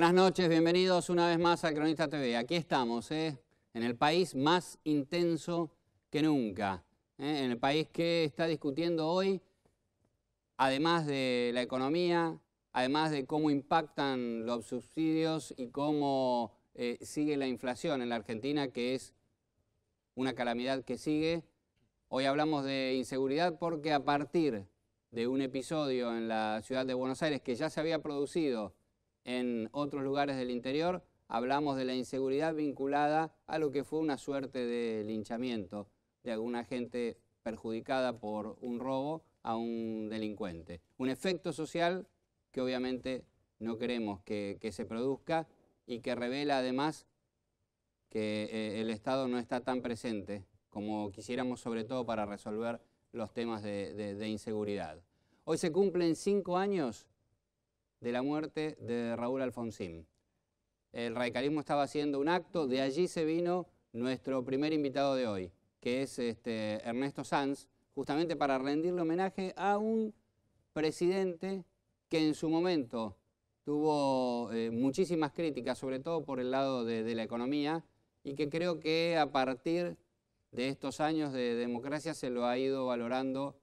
Buenas noches, bienvenidos una vez más a Cronista TV. Aquí estamos, ¿eh? en el país más intenso que nunca, ¿eh? en el país que está discutiendo hoy, además de la economía, además de cómo impactan los subsidios y cómo eh, sigue la inflación en la Argentina, que es una calamidad que sigue. Hoy hablamos de inseguridad porque a partir de un episodio en la ciudad de Buenos Aires que ya se había producido en otros lugares del interior, hablamos de la inseguridad vinculada a lo que fue una suerte de linchamiento de alguna gente perjudicada por un robo a un delincuente. Un efecto social que obviamente no queremos que, se produzca y que revela además que eh, el Estado no está tan presente como quisiéramos, sobre todo para resolver los temas de inseguridad. Hoy se cumplen cinco años de la muerte de Raúl Alfonsín. El radicalismo estaba haciendo un acto, de allí se vino nuestro primer invitado de hoy, que es este, Ernesto Sanz, justamente para rendirle homenaje a un presidente que en su momento tuvo eh, muchísimas críticas, sobre todo por el lado de, la economía, y que creo que a partir de estos años de democracia se lo ha ido valorando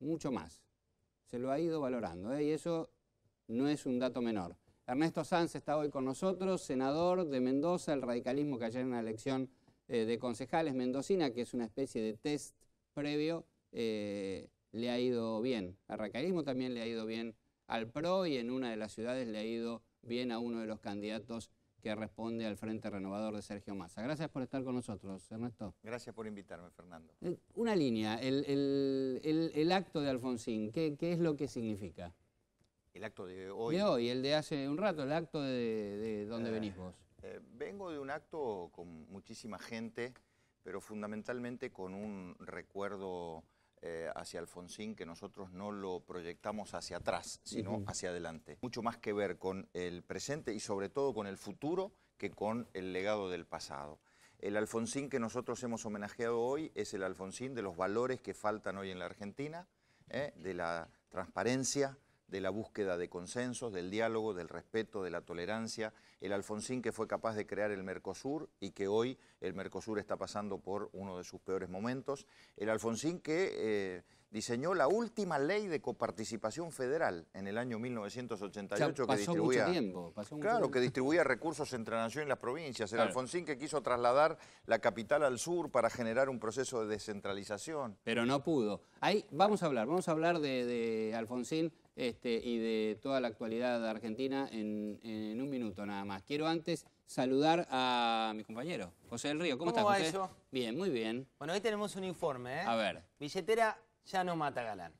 mucho más. Se lo ha ido valorando, ¿eh? y eso no es un dato menor. Ernesto Sanz está hoy con nosotros, senador de Mendoza, el radicalismo que ayer en la elección eh, de concejales mendocina, que es una especie de test previo, eh, le ha ido bien. Al radicalismo también le ha ido bien al PRO y en una de las ciudades le ha ido bien a uno de los candidatos que responde al Frente Renovador de Sergio Massa. Gracias por estar con nosotros, Ernesto. Gracias por invitarme, Fernando. Eh, una línea, el, acto de Alfonsín, ¿qué, ¿qué es lo que significa? El acto de hoy. De hoy, el de hace un rato, el acto de, de dónde eh, venís vos. Eh, vengo de un acto con muchísima gente, pero fundamentalmente con un recuerdo eh, hacia Alfonsín que nosotros no lo proyectamos hacia atrás, sino hacia adelante. Mucho más que ver con el presente y sobre todo con el futuro que con el legado del pasado. El Alfonsín que nosotros hemos homenajeado hoy es el Alfonsín de los valores que faltan hoy en la Argentina, de la transparencia, de la búsqueda de consensos, del diálogo, del respeto, de la tolerancia, el Alfonsín que fue capaz de crear el Mercosur y que hoy el Mercosur está pasando por uno de sus peores momentos, el Alfonsín que eh, diseñó la última ley de coparticipación federal en el año 1988 que distribuía claro que distribuía recursos entre la nación y las provincias. El Alfonsín que quiso trasladar la capital al sur para generar un proceso de descentralización. Pero no pudo. Ahí vamos a hablar vamos a hablar de Alfonsín este, y de toda la actualidad de Argentina en, un minuto nada más. Quiero antes saludar a mi compañero, José del Río. ¿Cómo, ¿Cómo estás, va Eso? Bien, muy bien. Bueno, hoy tenemos un informe, ¿eh? A ver. Billetera ya no mata galán.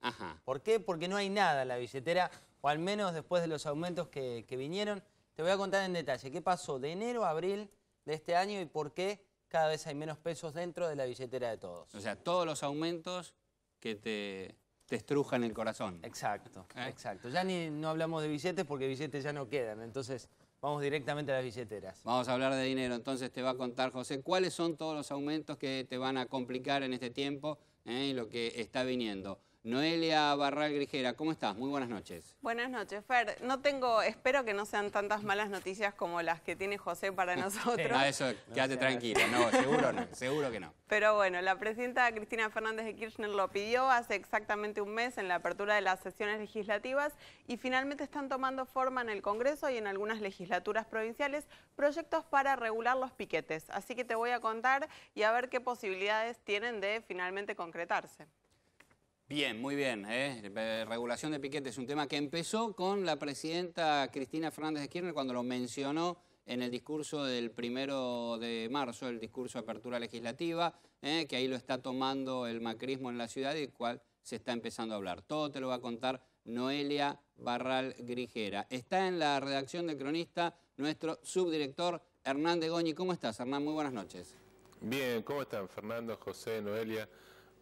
Ajá. ¿Por qué? Porque no hay nada en la billetera, o al menos después de los aumentos que, que vinieron. Te voy a contar en detalle qué pasó de enero a abril de este año y por qué cada vez hay menos pesos dentro de la billetera de todos. O sea, todos los aumentos que te te estrujan el corazón. Exacto, ¿Eh? exacto. Ya ni no hablamos de billetes porque billetes ya no quedan, entonces vamos directamente a las billeteras. Vamos a hablar de dinero, entonces te va a contar José cuáles son todos los aumentos que te van a complicar en este tiempo ¿eh? y lo que está viniendo. Noelia Barral Grijera, ¿cómo estás? Muy buenas noches. Buenas noches, Fer. No tengo, espero que no sean tantas malas noticias como las que tiene José para nosotros. Ah, eso, quédate tranquila, no, seguro no, seguro que no. Pero bueno, la presidenta Cristina Fernández de Kirchner lo pidió hace exactamente un mes en la apertura de las sesiones legislativas y finalmente están tomando forma en el Congreso y en algunas legislaturas provinciales proyectos para regular los piquetes. Así que te voy a contar y a ver qué posibilidades tienen de finalmente concretarse. Bien, muy bien. ¿eh? Regulación de piquete es un tema que empezó con la presidenta Cristina Fernández de Kirchner cuando lo mencionó en el discurso del primero de marzo, el discurso de apertura legislativa, ¿eh? que ahí lo está tomando el macrismo en la ciudad y del cual se está empezando a hablar. Todo te lo va a contar Noelia Barral Grijera. Está en la redacción de Cronista nuestro subdirector Hernán de Goñi. ¿Cómo estás, Hernán? Muy buenas noches. Bien, ¿cómo están Fernando, José, Noelia?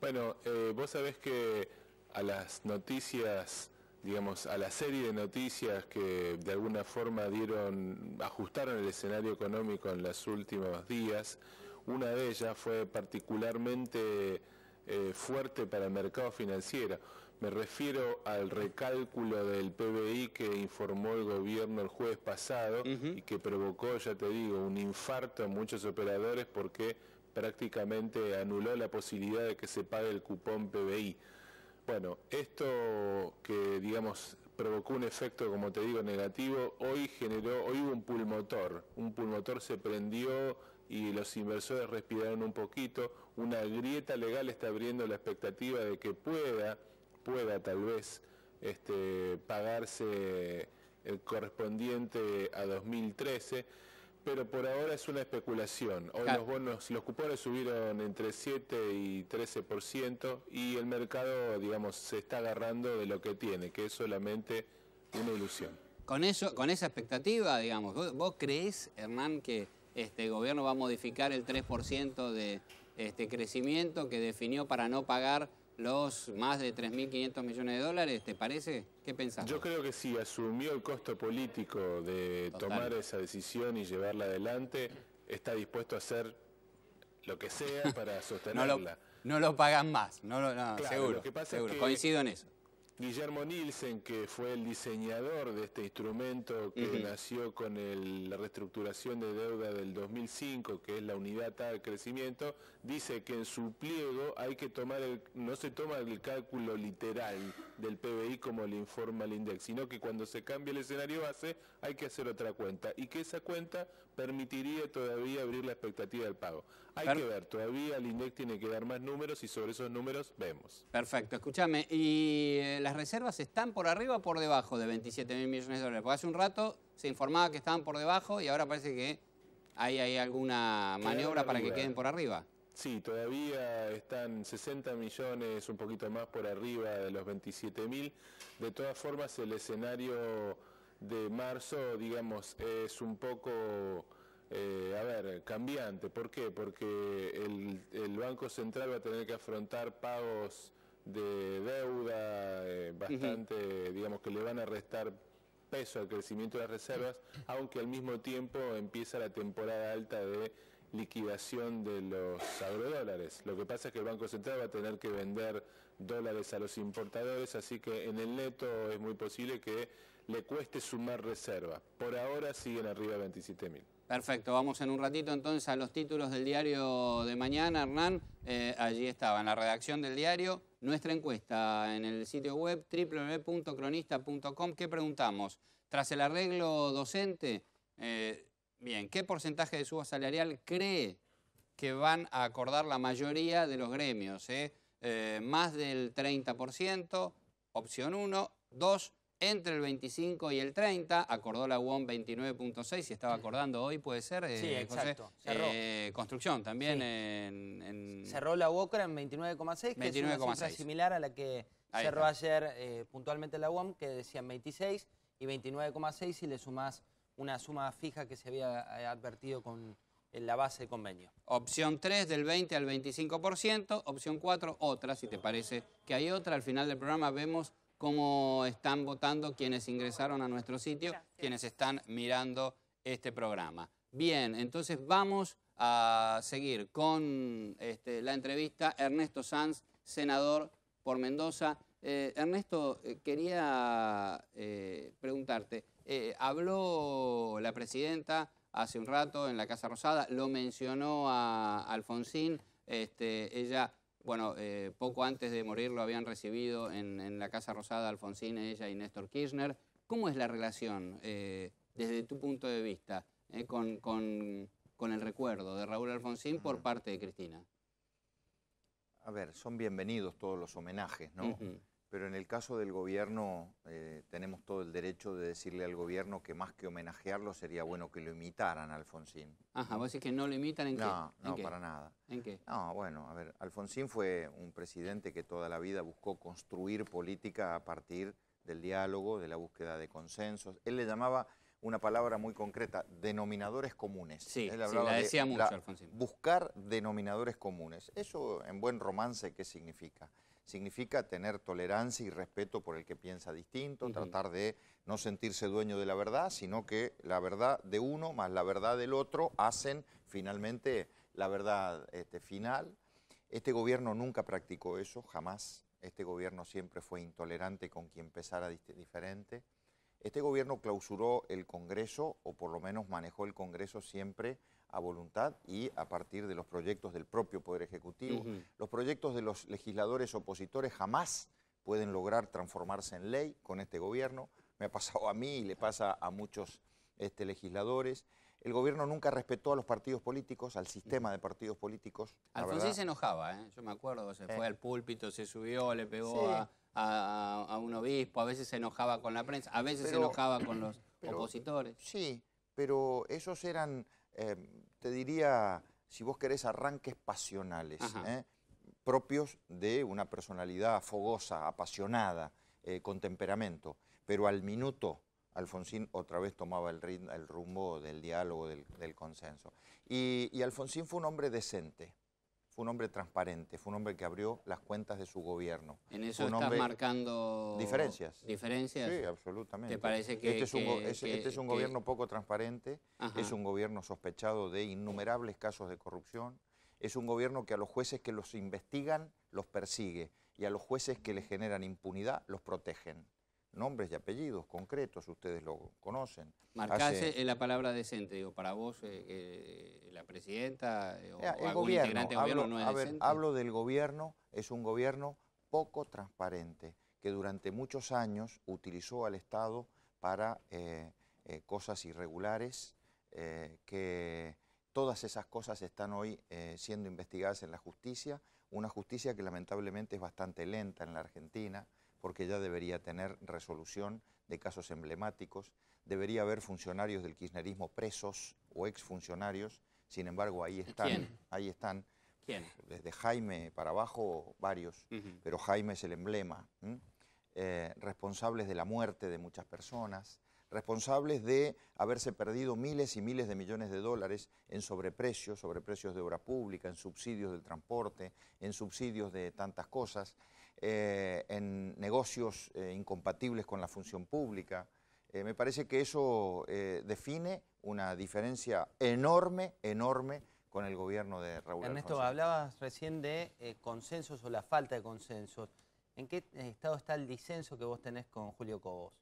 Bueno, eh, vos sabés que a las noticias, digamos, a la serie de noticias que de alguna forma dieron, ajustaron el escenario económico en los últimos días, una de ellas fue particularmente eh, fuerte para el mercado financiero. Me refiero al recálculo del PBI que informó el gobierno el jueves pasado y que provocó, ya te digo, un infarto en muchos operadores porque prácticamente anuló la posibilidad de que se pague el cupón PBI. Bueno, esto que digamos provocó un efecto, como te digo, negativo, hoy generó, hoy hubo un pulmotor, un pulmotor se prendió y los inversores respiraron un poquito, una grieta legal está abriendo la expectativa de que pueda pueda tal vez este, pagarse el correspondiente a 2013, pero por ahora es una especulación. Hoy los bonos, los cupones subieron entre 7 y 13% y el mercado, digamos, se está agarrando de lo que tiene, que es solamente una ilusión. Con eso, con esa expectativa, digamos, ¿vos, creés, Hernán, que este gobierno va a modificar el 3% de este crecimiento que definió para no pagar los más de 3.500 millones de dólares, ¿te parece? ¿Qué pensás? Yo creo que sí, asumió el costo político de tomar esa decisión y llevarla adelante, está dispuesto a hacer lo que sea para sostenerla. no, lo, pagan más, no, no seguro, seguro. coincido en eso. Guillermo Nielsen, que fue el diseñador de este instrumento que nació con la reestructuración de deuda del 2005, que es la unidad de crecimiento, dice que en su pliego hay que tomar el, no se toma el cálculo literal del PBI como le informa el INDEX, sino que cuando se cambia el escenario base hay que hacer otra cuenta y que esa cuenta permitiría todavía abrir la expectativa del pago. Hay que ver, todavía el INDEX tiene que dar más números y sobre esos números vemos. Perfecto, escúchame, ¿y eh, las reservas están por arriba o por debajo de 27 mil millones de dólares? Porque hace un rato se informaba que estaban por debajo y ahora parece que hay, hay alguna maniobra para que queden por arriba. Sí, todavía están 60 millones, un poquito más por arriba de los 27 mil. De todas formas, el escenario de marzo, digamos, es un poco eh, a ver, cambiante. ¿Por qué? Porque el, Banco Central va a tener que afrontar pagos de deuda eh, bastante, digamos, que le van a restar peso al crecimiento de las reservas, aunque al mismo tiempo empieza la temporada alta de liquidación de los agrodólares. Lo que pasa es que el Banco Central va a tener que vender dólares a los importadores, así que en el neto es muy posible que le cueste sumar reserva. Por ahora siguen arriba de 27 mil. Perfecto, vamos en un ratito entonces a los títulos del diario de mañana, Hernán. Eh, allí estaba, en la redacción del diario, nuestra encuesta en el sitio web www.cronista.com. ¿Qué preguntamos? Tras el arreglo docente, eh, bien, ¿qué porcentaje de suba salarial cree que van a acordar la mayoría de los gremios? Eh? más del 30%, opción 1, 2, entre el 25 y el 30, acordó la UOM 29.6, si estaba acordando hoy, puede ser. Eh, sí, exacto. Eh, construcción también en, Cerró la UOCRA en 29,6, que es una cifra similar a la que cerró ayer eh, puntualmente la UOM, que decían 26 y 29,6 si le sumás una suma fija que se había advertido con la base de convenio. Opción 3 del 20 al 25%, opción 4 otra, si te parece que hay otra. Al final del programa vemos cómo están votando quienes ingresaron a nuestro sitio, quienes están mirando este programa. Bien, entonces vamos a seguir con este, la entrevista. Ernesto Sanz, senador por Mendoza. Eh, Ernesto, eh, quería eh, preguntarte, habló la presidenta hace un rato en la Casa Rosada, lo mencionó a Alfonsín, este, ella bueno, eh, poco antes de morir lo habían recibido en, la Casa Rosada Alfonsín, ella y Néstor Kirchner. ¿Cómo es la relación eh, desde tu punto de vista eh, con, el recuerdo de Raúl Alfonsín por parte de Cristina? A ver, son bienvenidos todos los homenajes, ¿no? Pero en el caso del gobierno, eh, tenemos todo el derecho de decirle al gobierno que más que homenajearlo sería bueno que lo imitaran a Alfonsín. Ajá, vos decís que no lo imitan en No, qué? ¿En no, qué? para nada. ¿En qué? No, bueno, a ver, Alfonsín fue un presidente que toda la vida buscó construir política a partir del diálogo, de la búsqueda de consensos. Él le llamaba una palabra muy concreta, denominadores comunes. Sí, Él sí, hablaba la de decía mucho Alfonsín. Buscar denominadores comunes. Eso en buen romance, ¿qué significa? Significa tener tolerancia y respeto por el que piensa distinto, tratar de no sentirse dueño de la verdad, sino que la verdad de uno más la verdad del otro hacen finalmente la verdad este, final. Este gobierno nunca practicó eso, jamás. Este gobierno siempre fue intolerante con quien pensara dist- diferente. Este gobierno clausuró el Congreso, o por lo menos manejó el Congreso siempre a voluntad y a partir de los proyectos del propio Poder Ejecutivo. Los proyectos de los legisladores opositores jamás pueden lograr transformarse en ley con este gobierno. Me ha pasado a mí y le pasa a muchos este, legisladores. El gobierno nunca respetó a los partidos políticos, al sistema de partidos políticos. Alfonsín se enojaba, ¿eh? yo me acuerdo, se Eh. fue al púlpito, se subió, le pegó Sí. a, a- a un obispo, a veces se enojaba con la prensa, a veces se enojaba con los pero- opositores. Sí, pero esos eran, eh, te diría, si vos querés, arranques pasionales. ¿eh? propios de una personalidad fogosa, apasionada, eh, con temperamento. Pero al minuto, Alfonsín otra vez tomaba el, ritmo- el rumbo del diálogo, del, del consenso. Y, y Alfonsín fue un hombre decente, fue un hombre transparente, fue un hombre que abrió las cuentas de su gobierno. En eso un estás hombre- marcando Diferencias. diferencias. Sí, absolutamente. ¿Te parece que- este es un, go- que- es- que- este es un que- gobierno poco transparente, Ajá. es un gobierno sospechado de innumerables casos de corrupción, es un gobierno que a los jueces que los investigan los persigue y a los jueces que les generan impunidad los protegen. Nombres y apellidos concretos, ustedes lo conocen. Marcás Hace- la palabra decente, digo, para vos, eh, eh, la presidenta eh, o, el algún gobierno, integrante del gobierno hablo, no es a ver, decente. hablo del gobierno, es un gobierno poco transparente, que durante muchos años utilizó al Estado para cosas irregulares, que todas esas cosas están hoy siendo investigadas en la justicia, una justicia que lamentablemente es bastante lenta en la Argentina, porque ya debería tener resolución de casos emblemáticos, debería haber funcionarios del kirchnerismo presos o exfuncionarios, sin embargo ahí están, ¿Quién? ahí están, ¿Quién? desde Jaime para abajo varios, pero Jaime es el emblema. Eh, responsables de la muerte de muchas personas, responsables de haberse perdido miles y miles de millones de dólares en sobreprecios, sobreprecios de obra pública, en subsidios del transporte, en subsidios de tantas cosas, eh, en negocios eh, incompatibles con la función pública. Eh, me parece que eso eh, define una diferencia enorme, enorme con el gobierno de Raúl Ernesto, hablabas recién de consensos o la falta de consensos. ¿En qué estado está el disenso que vos tenés con Julio Cobos?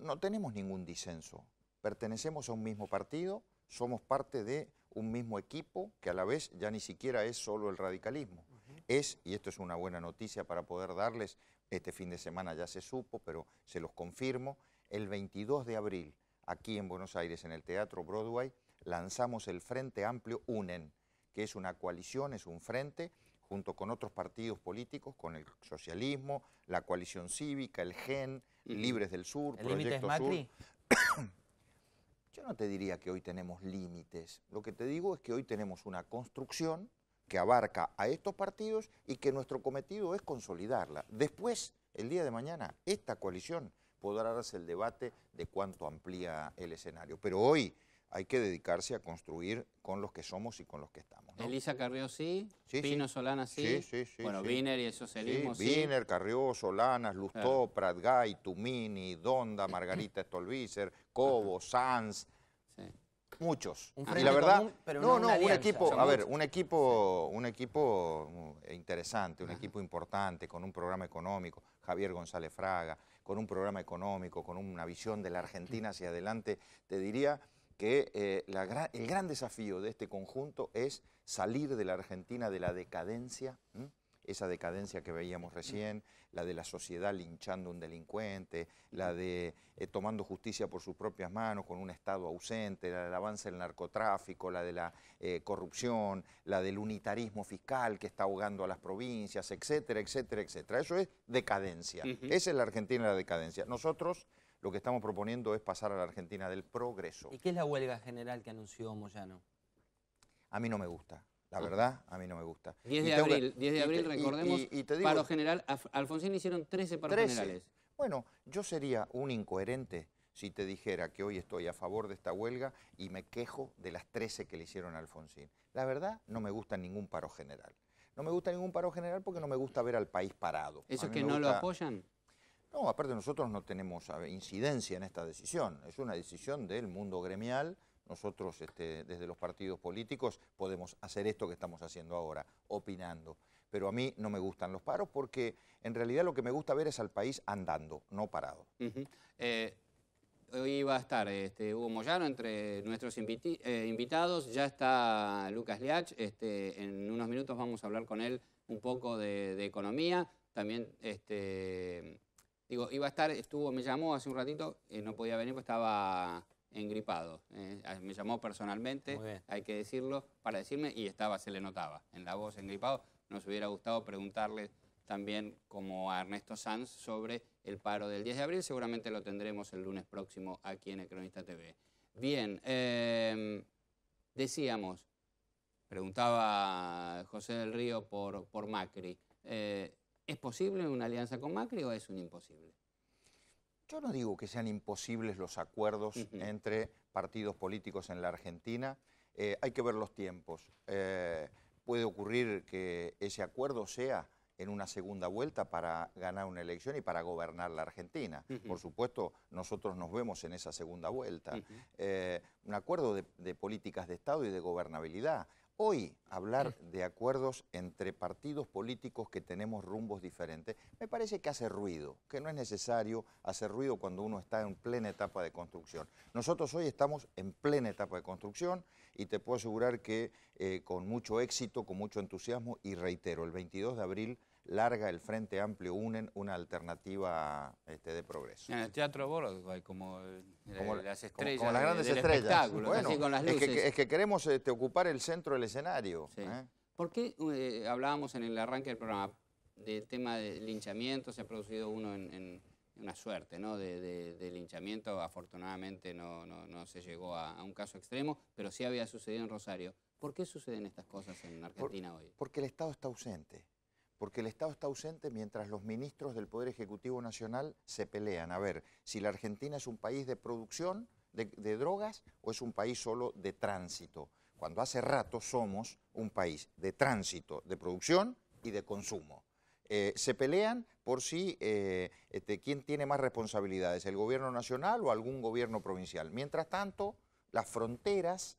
No tenemos ningún disenso. Pertenecemos a un mismo partido, somos parte de un mismo equipo que a la vez ya ni siquiera es solo el radicalismo. Es, y esto es una buena noticia para poder darles, este fin de semana ya se supo, pero se los confirmo, el 22 de abril, aquí en Buenos Aires, en el Teatro Broadway, lanzamos el Frente Amplio UNEN, que es una coalición, es un frente, junto con otros partidos políticos, con el socialismo, la coalición cívica, el GEN. Libres del Sur, ¿El es Proyecto Sur. Yo no te diría que hoy tenemos límites. Lo que te digo es que hoy tenemos una construcción que abarca a estos partidos y que nuestro cometido es consolidarla. Después, el día de mañana, esta coalición podrá darse el debate de cuánto amplía el escenario. Pero hoy hay que dedicarse a construir con los que somos y con los que estamos. ¿no? Elisa Carrió sí, Sí, Pino sí. Solana sí, Sí, sí, sí, bueno, sí. Wiener y el socialismo sí. Carrió, Solanas, Lustó, Claro. Pratgay, Tumini, Donda, Margarita Stolbizer, Cobo, Sanz. Muchos. Un y la verdad, común, pero no, no una un equipo, a ver, un equipo, un equipo uh, interesante, un equipo importante, con un programa económico, Javier González Fraga, con un programa económico, con una visión de la Argentina hacia adelante, te diría que eh, la el gran desafío de este conjunto es salir de la Argentina de la decadencia, ¿m? Esa decadencia que veíamos recién, la de la sociedad linchando a un delincuente, la de eh, tomando justicia por sus propias manos con un Estado ausente, la del avance del narcotráfico, la de la eh, corrupción, la del unitarismo fiscal que está ahogando a las provincias, etcétera, etcétera, etcétera. Eso es decadencia. Esa es la Argentina la decadencia. Nosotros lo que estamos proponiendo es pasar a la Argentina del progreso. ¿Y qué es la huelga general que anunció Moyano? A mí no me gusta. La ah. verdad, a mí no me gusta. 10 de abril, 10 de abril, recordemos, paro general. Alfonsín hicieron 13 paros generales. Bueno, yo sería un incoherente si te dijera que hoy estoy a favor de esta huelga y me quejo de las 13 que le hicieron a Alfonsín. La verdad, no me gusta ningún paro general. No me gusta ningún paro general porque no me gusta ver al país parado. ¿Eso es que no lo apoyan? No, aparte nosotros no tenemos incidencia en esta decisión. Es una decisión del mundo gremial nosotros este, desde los partidos políticos podemos hacer esto que estamos haciendo ahora, opinando. Pero a mí no me gustan los paros porque en realidad lo que me gusta ver es al país andando, no parado. Eh, hoy iba a estar este, Hugo Moyano entre nuestros eh, invitados, ya está Lucas Liach, este, en unos minutos vamos a hablar con él un poco de, economía, también digo, iba a estar, estuvo, me llamó hace un ratito, eh, no podía venir porque estaba engripado. Eh, me llamó personalmente, hay que decirlo, para decirme, y estaba, se le notaba en la voz engripado. Nos hubiera gustado preguntarle también, como a Ernesto Sanz, sobre el paro del 10 de abril. Seguramente lo tendremos el lunes próximo aquí en el Cronista TV. Bien, em, decíamos, preguntaba José del Río por, por Macri, eh, ¿es posible una alianza con Macri o es un imposible? Yo no digo que sean imposibles los acuerdos entre partidos políticos en la Argentina. Eh, hay que ver los tiempos. Eh, puede ocurrir que ese acuerdo sea en una segunda vuelta para ganar una elección y para gobernar la Argentina. Por supuesto, nosotros nos vemos en esa segunda vuelta. Eh, un acuerdo de, políticas de Estado y de gobernabilidad. Hoy hablar de acuerdos entre partidos políticos que tenemos rumbos diferentes, me parece que hace ruido, que no es necesario hacer ruido cuando uno está en plena etapa de construcción. Nosotros hoy estamos en plena etapa de construcción y te puedo asegurar que eh, con mucho éxito, con mucho entusiasmo y reitero, el 22 de abril larga el Frente Amplio UNEN una alternativa este, de progreso. En el Teatro Broadway, como, las estrellas. Como, las grandes estrellas. con las luces. Es, que, queremos este, ocupar el centro del escenario. ¿eh? ¿Por qué eh, hablábamos en el arranque del programa del tema de linchamiento? Se ha producido uno en, una suerte ¿no? de, linchamiento. Afortunadamente no, no, se llegó a, un caso extremo, pero sí había sucedido en Rosario. ¿Por qué suceden estas cosas en Argentina hoy? Porque el Estado está ausente porque el Estado está ausente mientras los ministros del Poder Ejecutivo Nacional se pelean. A ver, si la Argentina es un país de producción de, drogas o es un país solo de tránsito. Cuando hace rato somos un país de tránsito, de producción y de consumo. Eh, se pelean por si eh, este, quién tiene más responsabilidades, el gobierno nacional o algún gobierno provincial. Mientras tanto, las fronteras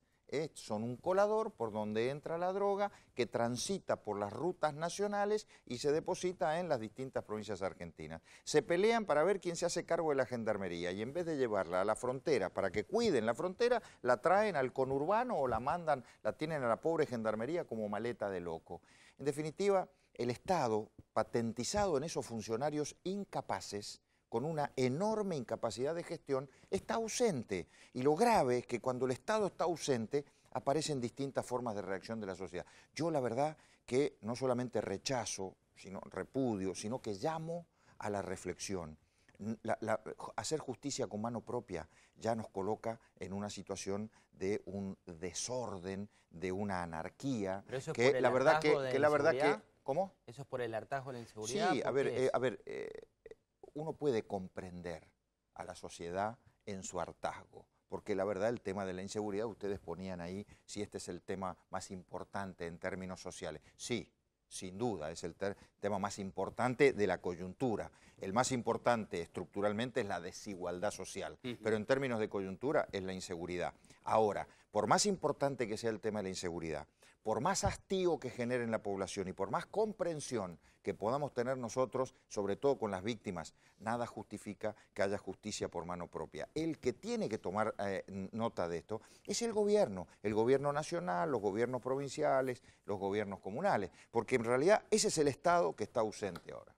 son un colador por donde entra la droga que transita por las rutas nacionales y se deposita en las distintas provincias argentinas. Se pelean para ver quién se hace cargo de la gendarmería y en vez de llevarla a la frontera para que cuiden la frontera, la traen al conurbano o la mandan, la tienen a la pobre gendarmería como maleta de loco. En definitiva, el Estado, patentizado en esos funcionarios incapaces, con una enorme incapacidad de gestión, está ausente. Y lo grave es que cuando el Estado está ausente, aparecen distintas formas de reacción de la sociedad. Yo la verdad que no solamente rechazo, sino repudio, sino que llamo a la reflexión. hacer justicia con mano propia ya nos coloca en una situación de un desorden, de una anarquía. que, la verdad que, la verdad que, ¿cómo? Eso es por el hartazgo de la inseguridad. Sí, a ver, eh, a ver, eh, uno puede comprender a la sociedad en su hartazgo, porque la verdad el tema de la inseguridad, ustedes ponían ahí si este es el tema más importante en términos sociales. Sí, sin duda, es el tema más importante de la coyuntura. El más importante estructuralmente es la desigualdad social, pero en términos de coyuntura es la inseguridad. Ahora, por más importante que sea el tema de la inseguridad, por más hastío que genere en la población y por más comprensión que podamos tener nosotros, sobre todo con las víctimas, nada justifica que haya justicia por mano propia. El que tiene que tomar eh, nota de esto es el gobierno, el gobierno nacional, los gobiernos provinciales, los gobiernos comunales, porque en realidad ese es el Estado que está ausente ahora.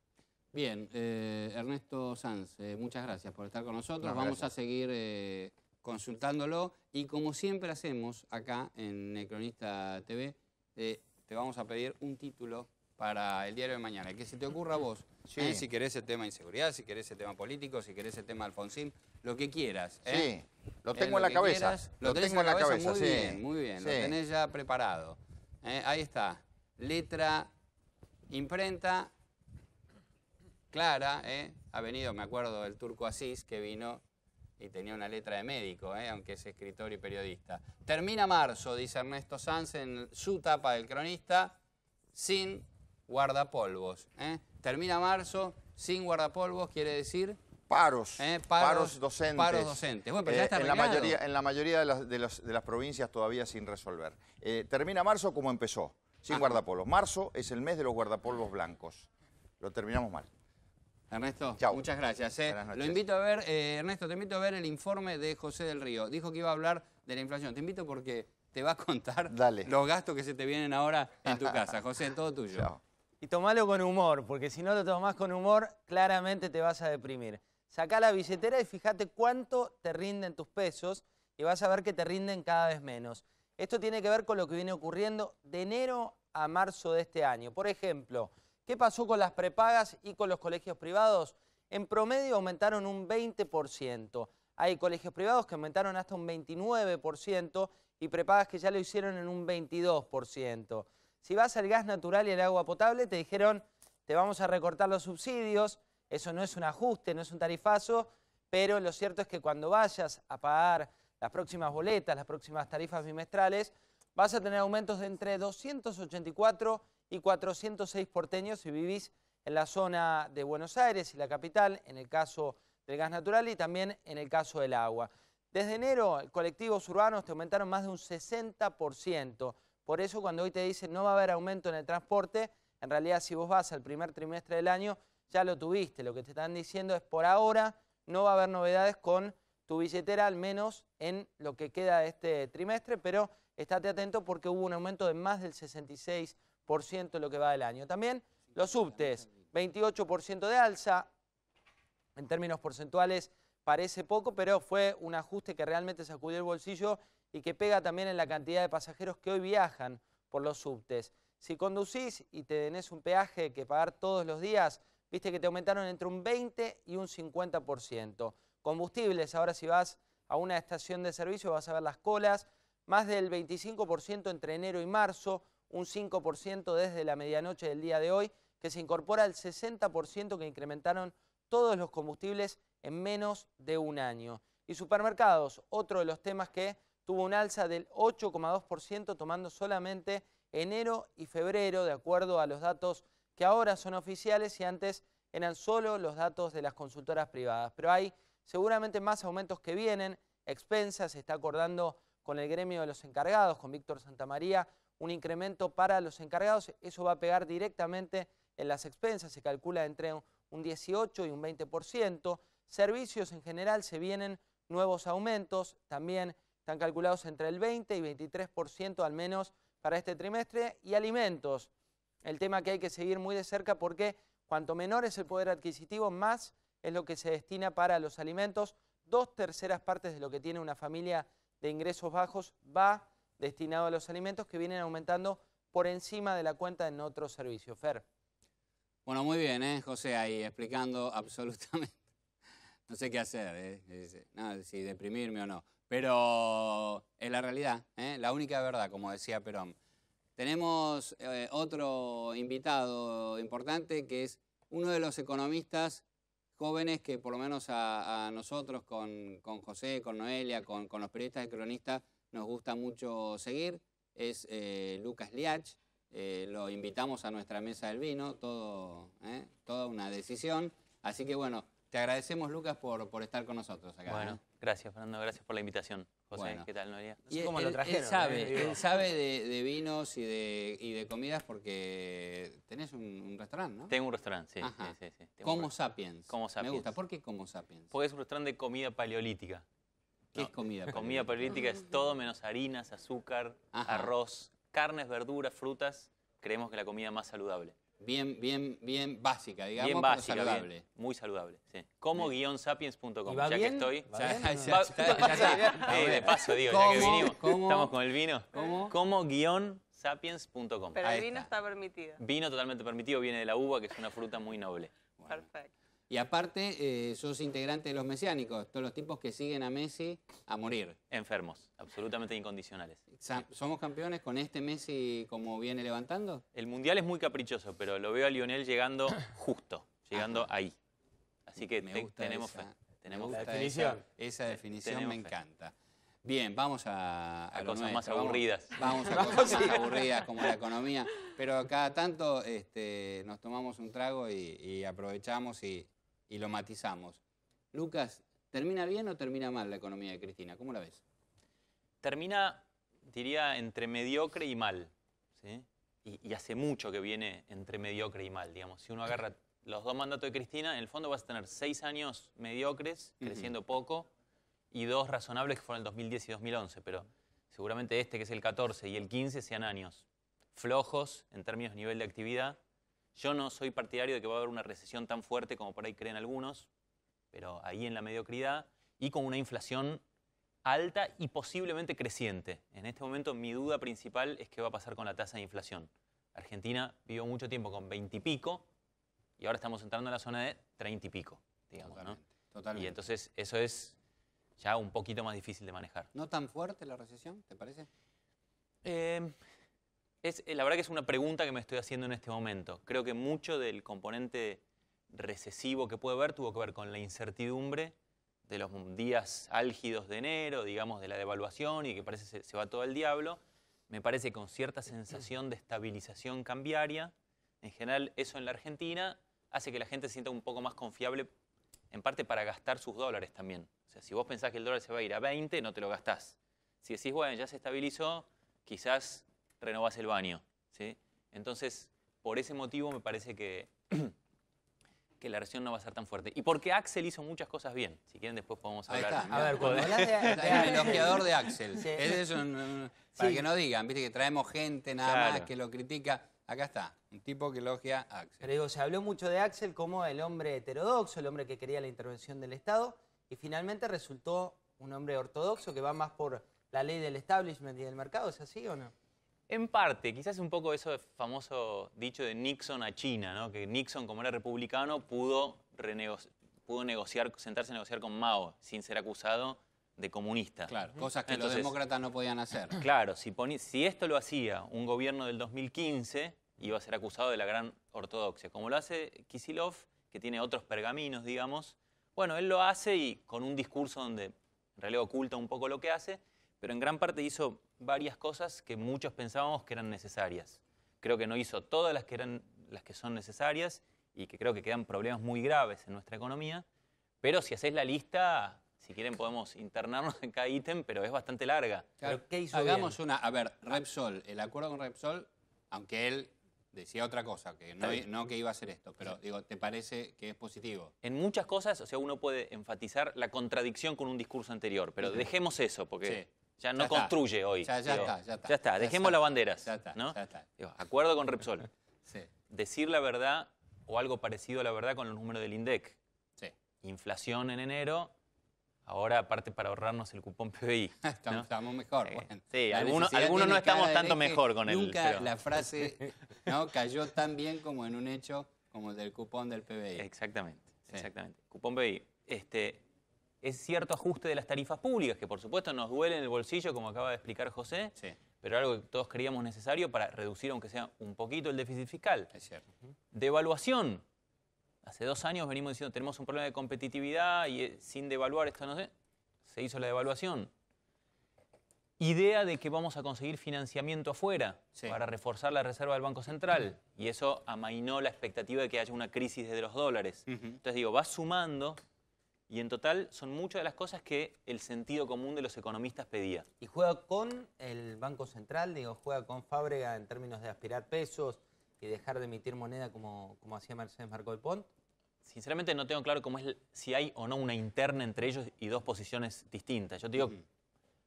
Bien, eh, Ernesto Sanz, eh, muchas gracias por estar con nosotros. Vamos a seguir consultándolo y como siempre hacemos acá en Necronista TV, te vamos a pedir un título para el diario de mañana. Que se te ocurra a vos, ¿eh? si querés el tema de inseguridad, si querés el tema político, si querés el tema Alfonsín, lo que quieras. ¿eh? Sí, lo tengo en la cabeza. lo, tengo en la cabeza, muy bien, muy bien, lo tenés ya preparado. ¿eh? Ahí está, letra, imprenta, clara, ha venido, me acuerdo, del turco Asís, que vino y tenía una letra de médico, aunque es escritor y periodista. Termina marzo, dice Ernesto Sanz en su tapa del cronista, sin guardapolvos. ¿eh? Termina marzo sin guardapolvos, quiere decir... Paros, ¿Eh? paros, docentes. Paros docentes. Bueno, pero ya eh, está en, la mayoría, en la mayoría de, las provincias todavía sin resolver. termina marzo como empezó, sin guardapolvos. Marzo es el mes de los guardapolvos blancos. Lo terminamos mal. Ernesto, muchas gracias. Lo invito a ver, Ernesto, te invito a ver el informe de José del Río. Dijo que iba a hablar de la inflación. Te invito porque te va a contar los gastos que se te vienen ahora en tu casa. José, todo tuyo. Y tomalo con humor, porque si no lo tomás con humor, claramente te vas a deprimir. Sacá la billetera y fíjate cuánto te rinden tus pesos y vas a ver que te rinden cada vez menos. Esto tiene que ver con lo que viene ocurriendo de enero a marzo de este año. Por ejemplo, ¿qué pasó con las prepagas y con los colegios privados? En promedio aumentaron un 20%. Hay colegios privados que aumentaron hasta un 29% y prepagas que ya lo hicieron en un 22%. Si vas al gas natural y el agua potable, te dijeron, te vamos a recortar los subsidios, eso no es un ajuste, no es un tarifazo, pero lo cierto es que cuando vayas a pagar las próximas boletas, las próximas tarifas bimestrales, vas a tener aumentos de entre 284 y 406 porteños si vivís en la zona de Buenos Aires y la capital, en el caso del gas natural y también en el caso del agua. Desde enero, colectivos urbanos te aumentaron más de un 60%. Por eso cuando hoy te dicen no va a haber aumento en el transporte, en realidad si vos vas al primer trimestre del año, ya lo tuviste. Lo que te están diciendo es por ahora no va a haber novedades con tu billetera, al menos en lo que queda este trimestre, pero estate atento porque hubo un aumento de más del 66% en lo que va del año. También los subtes, 28% de alza, en términos porcentuales parece poco, pero fue un ajuste que realmente sacudió el bolsillo y que pega también en la cantidad de pasajeros que hoy viajan por los subtes. Si conducís y te tenés un peaje que pagar todos los días, viste que te aumentaron entre un 20 y un 50%. Combustibles, ahora si vas a una estación de servicio vas a ver las colas, más del 25% entre enero y marzo, un 5% desde la medianoche del día de hoy, que se incorpora al 60% que incrementaron todos los combustibles en menos de un año. Y supermercados, otro de los temas que tuvo un alza del 8,2% tomando solamente enero y febrero, de acuerdo a los datos que ahora son oficiales y antes eran solo los datos de las consultoras privadas. Pero hay seguramente más aumentos que vienen. Expensa se está acordando con el gremio de los encargados, con Víctor Santamaría, un incremento para los encargados. Eso va a pegar directamente en las expensas, se calcula entre un 18 y un 20%. Servicios en general se vienen nuevos aumentos, también están calculados entre el 20 y 23% al menos para este trimestre. Y alimentos, el tema que hay que seguir muy de cerca porque cuanto menor es el poder adquisitivo, más es lo que se destina para los alimentos. Dos terceras partes de lo que tiene una familia de ingresos bajos va destinado a los alimentos que vienen aumentando por encima de la cuenta en otros servicios. Fer. Bueno, muy bien, ¿eh? José, ahí explicando absolutamente. No sé qué hacer, ¿eh? si deprimirme o no. Pero es la realidad, ¿eh? la única verdad, como decía Perón. Tenemos eh, otro invitado importante que es uno de los economistas jóvenes que por lo menos a, nosotros, con, José, con Noelia, con, los periodistas y cronistas, nos gusta mucho seguir. Es eh, Lucas Liach. lo invitamos a nuestra mesa del vino, todo, toda una decisión. Así que bueno, te agradecemos, Lucas, por, por estar con nosotros acá. Bueno, ¿eh? gracias, Fernando. Gracias por la invitación. José, Bueno. ¿qué tal, Noelia? No sé cómo él, lo él trajeron, sabe, ¿eh? Digo. él sabe de, de vinos y de, y de comidas porque tenés un, un restaurante, ¿no? Tengo un restaurante, sí. Sí, sí, sí. Como. Sapiens. Como Me Sapiens. gusta. ¿Por qué Como Sapiens? Porque es un restaurante de comida paleolítica. ¿Qué no, es comida? Comida paleolítica es todo menos harinas, azúcar, Ajá. arroz, carnes, verduras, frutas. Creemos que la comida más saludable. Bien, bien, bien básica, digamos, bien pero básica, saludable. bien, muy saludable. Sí. Como-sapiens.com. ¿Y va Ya bien? que estoy. ¿Va Ya- bien o ya- no? ya- Va- ya- ya está. Eh, de paso, digo, ya que vinimos. ¿Cómo? Estamos con el vino. ¿Cómo? Como-sapiens.com. Pero Ahí el vino está. está permitido. Vino totalmente permitido, viene de la uva, que es una fruta muy noble. Perfecto. Y aparte, eh, sos integrante de los mesiánicos, todos los tipos que siguen a Messi a morir. Enfermos, absolutamente incondicionales. ¿Somos campeones con este Messi como viene levantando? El mundial es muy caprichoso, pero lo veo a Lionel llegando justo, llegando ahí. Así que Me te- gusta tenemos esa- fe. Tenemos me fe. gusta. Esa, esa definición tenemos me fe. Bien, vamos a, A lo cosas más nuestro, vamos- aburridas. Vamos, a cosas más aburridas como la economía. Pero cada tanto este, nos tomamos un trago y, y aprovechamos y, y lo matizamos. Lucas, ¿termina bien o termina mal la economía de Cristina? ¿Cómo la ves? Termina, diría, entre mediocre y mal. ¿sí? Y, y hace mucho que viene entre mediocre y mal, digamos. Si uno agarra los dos mandatos de Cristina, en el fondo vas a tener seis años mediocres, creciendo poco, y dos razonables que fueron el 2010 y 2011. Pero seguramente este, que es el 14, y el 15 sean años flojos en términos de nivel de actividad. Yo no soy partidario de que va a haber una recesión tan fuerte como por ahí creen algunos, pero ahí en la mediocridad, y con una inflación alta y posiblemente creciente. En este momento mi duda principal es qué va a pasar con la tasa de inflación. Argentina vivió mucho tiempo con 20 y pico y ahora estamos entrando en la zona de 30 y pico, digamos. ¿no? Totalmente. totalmente. Y entonces eso es ya un poquito más difícil de manejar. ¿No tan fuerte la recesión, te parece? Eh, es, eh, la verdad que es una pregunta que me estoy haciendo en este momento. Creo que mucho del componente recesivo que puede haber tuvo que ver con la incertidumbre de los días álgidos de enero, digamos, de la devaluación y que parece se, se va todo al diablo. Me parece con cierta sensación de estabilización cambiaria. En general, eso en la Argentina hace que la gente se sienta un poco más confiable, en parte para gastar sus dólares también. O sea, si vos pensás que el dólar se va a ir a 20, no te lo gastás. Si decís, bueno, ya se estabilizó, quizás renovás el baño. ¿sí? Entonces, por ese motivo me parece que, que la recesión no va a ser tan fuerte. Y porque Axel hizo muchas cosas bien. Si quieren, después podemos Ahí hablar. está. A ver, cuando hablas de, Axel- elogiador de Axel. Sí. Ese es un- un- para Sí. que no digan, viste que traemos gente nada Claro. más que lo critica. Acá está, un tipo que elogia a Axel. Pero digo, se habló mucho de Axel como el hombre heterodoxo, el hombre que quería la intervención del Estado, y finalmente resultó un hombre ortodoxo que va más por la ley del establishment y del mercado, ¿es así o no? En parte, quizás un poco eso famoso dicho de Nixon a China, ¿no? que Nixon, como era republicano, pudo, pudo negociar, sentarse a negociar con Mao sin ser acusado de comunista. Claro, cosas que los demócratas no podían hacer. Claro, si, esto lo hacía un gobierno del 2015, iba a ser acusado de la gran ortodoxia. Como lo hace Kisilov, que tiene otros pergaminos, digamos, bueno, él lo hace y con un discurso donde en realidad oculta un poco lo que hace, pero en gran parte hizo varias cosas que muchos pensábamos que eran necesarias. Creo que no hizo todas las que, eran, las que son necesarias y que creo que quedan problemas muy graves en nuestra economía, pero si haces la lista, si quieren podemos internarnos en cada ítem, pero es bastante larga. Claro, ¿Pero qué hizo Hagamos una. A ver, Repsol, el acuerdo con Repsol, aunque él decía otra cosa, que no, que iba a hacer esto, pero digo, ¿te parece que es positivo? En muchas cosas, o sea, uno puede enfatizar la contradicción con un discurso anterior, pero dejemos eso, porque Sí. ya no Ya está. construye hoy. Ya- ya digo. está, ya está. Ya está, dejemos las banderas. Ya está, ¿no? ya está. Digo, acuerdo con Repsol. Sí, Decir la verdad o algo parecido a la verdad con los números del INDEC. sí. Inflación en enero, ahora aparte para ahorrarnos el cupón PBI. Estamos, ¿no? estamos mejor. Eh, bueno. sí, algunos- no estamos tanto mejor con el- Nunca pero- la frase ¿no? cayó tan bien como en un hecho como el del cupón del PBI. Exactamente, Sí. exactamente. Cupón PBI. Este, es cierto ajuste de las tarifas públicas, que por supuesto nos duele en el bolsillo, como acaba de explicar José, Sí, pero algo que todos creíamos necesario para reducir, aunque sea un poquito, el déficit fiscal. es cierto. Devaluación. Hace dos años venimos diciendo tenemos un problema de competitividad y eh, sin devaluar esto no sé, se hizo la devaluación. idea de que vamos a conseguir financiamiento afuera Sí. para reforzar la reserva del Banco Central. Y eso amainó la expectativa de que haya una crisis de los dólares. Entonces digo, va sumando y en total son muchas de las cosas que el sentido común de los economistas pedía. Y juega con el Banco Central, digo, juega con Fábrega en términos de aspirar pesos y dejar de emitir moneda como, como hacía Mercedes Marco del Pont. Sinceramente no tengo claro cómo es, si hay o no una interna entre ellos y dos posiciones distintas. Yo te digo,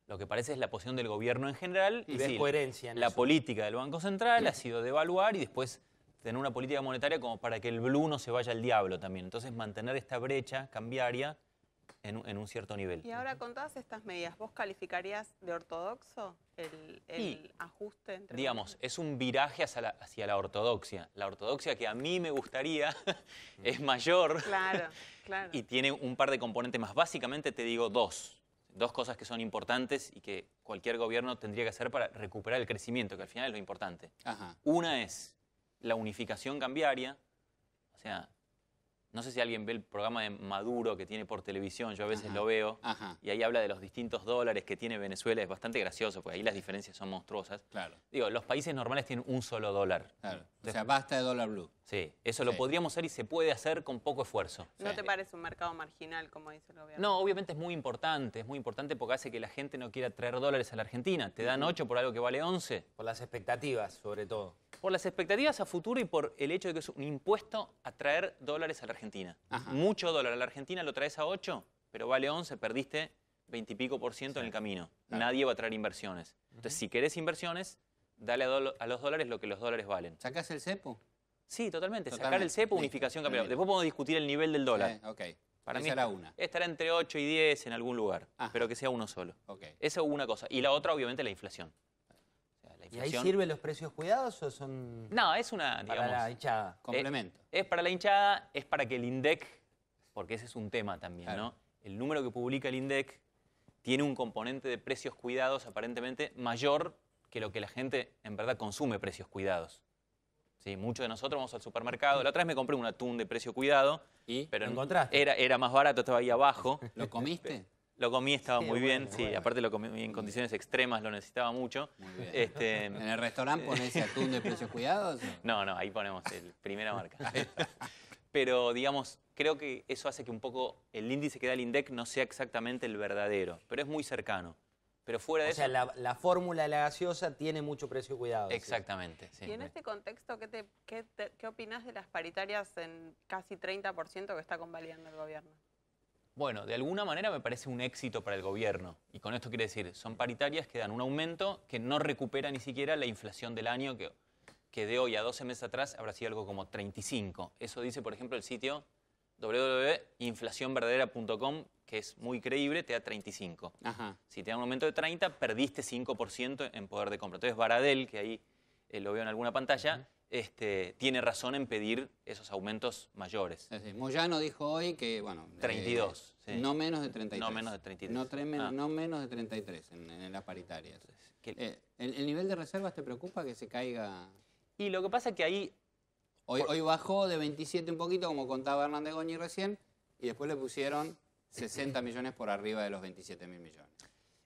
lo que parece es la posición del gobierno en general Y ves sí, coherencia en la eso. política del Banco Central ha sido devaluar y después tener una política monetaria como para que el blue no se vaya al diablo también. Entonces mantener esta brecha cambiaria en, un- en un cierto nivel. Y ahora con todas estas medidas, ¿vos calificarías de ortodoxo el, el Y, ajuste entre Digamos, es un viraje hacia la, hacia la ortodoxia. La ortodoxia que a mí me gustaría es mayor Claro, claro. y tiene un par de componentes más. Básicamente te digo dos. Dos cosas que son importantes y que cualquier gobierno tendría que hacer para recuperar el crecimiento, que al final es lo importante. Ajá. Una es la unificación cambiaria, o sea, no sé si alguien ve el programa de Maduro que tiene por televisión, yo a veces Ajá. lo veo, Ajá. y ahí habla de los distintos dólares que tiene Venezuela, es bastante gracioso, porque ahí las diferencias son monstruosas. Claro, Digo, los países normales tienen un solo dólar. claro. O sea, basta de dólar blue. Sí, eso lo podríamos hacer y se puede hacer con poco esfuerzo. ¿No Sí. te parece un mercado marginal, como dice el gobierno? No, obviamente es muy importante, es muy importante porque hace que la gente no quiera traer dólares a la Argentina. Te dan 8 por algo que vale 11. Por las expectativas, sobre todo. Por las expectativas a futuro y por el hecho de que es un impuesto a traer dólares a la Argentina. Ajá. Mucho dólar a la Argentina lo traes a 8, pero vale 11, perdiste 20 y pico por ciento en el camino. Claro. Nadie va a traer inversiones. Entonces, si querés inversiones, dale a, los dólares lo que los dólares valen. ¿Sacás el cepo? Sí, totalmente. Sacar el cepo, Listo. unificación cambiaria. Después podemos discutir el nivel del dólar. Sí, ok. Para Esa mí era una. estará entre 8 y 10 en algún lugar, Ajá. pero que sea uno solo. Ok. Esa es una cosa. Y la otra, obviamente, la inflación. O sea, la ¿Y ahí sirven los precios cuidados o son No, es una, para digamos, la hinchada? Complemento. es para la hinchada, es para que el INDEC, porque ese es un tema también, Claro. ¿no? El número que publica el INDEC tiene un componente de precios cuidados aparentemente mayor que lo que la gente en verdad consume precios cuidados. Sí, muchos de nosotros vamos al supermercado. La otra vez me compré un atún de precio cuidado, ¿Y pero ¿Lo encontraste? Era, era más barato, estaba ahí abajo. lo comiste? Lo comí, estaba Sí, muy bien, bueno, sí, bueno. aparte lo comí en condiciones extremas, lo necesitaba mucho. Muy bien. Este, ¿En el restaurante pones ese atún de precios cuidados? no, no, ahí ponemos el primera marca. Pero digamos, creo que eso hace que un poco el índice que da el INDEC no sea exactamente el verdadero, pero es muy cercano. Pero fuera de O sea, eso, la, la fórmula de la gaseosa tiene mucho precio cuidado. sí. exactamente. sí. Y en este contexto, ¿qué, te, qué, te- qué opinás de las paritarias en casi 30% que está convalidando el gobierno? Bueno, de alguna manera me parece un éxito para el gobierno. Y con esto quiere decir, son paritarias que dan un aumento que no recupera ni siquiera la inflación del año, que, que de hoy a 12 meses atrás habrá sido algo como 35. Eso dice, por ejemplo, el sitio www.inflacionverdadera.com, que es muy creíble, te da 35. Ajá. Si te da un aumento de 30, perdiste 5% en poder de compra. Entonces, Baradel, que ahí eh, lo veo en alguna pantalla, este, tiene razón en pedir esos aumentos mayores. Es decir, Moyano dijo hoy que, bueno... eh, 32, sí. No menos de 33. No menos de 33. No, Ah. no menos de 33 en, paritarias. Que- Eh, ¿el, el nivel de reservas te preocupa que se caiga? Y lo que pasa es que ahí Hoy, hoy bajó de 27 un poquito, como contaba Hernández Goñi recién, y después le pusieron 60 millones por arriba de los 27 mil millones.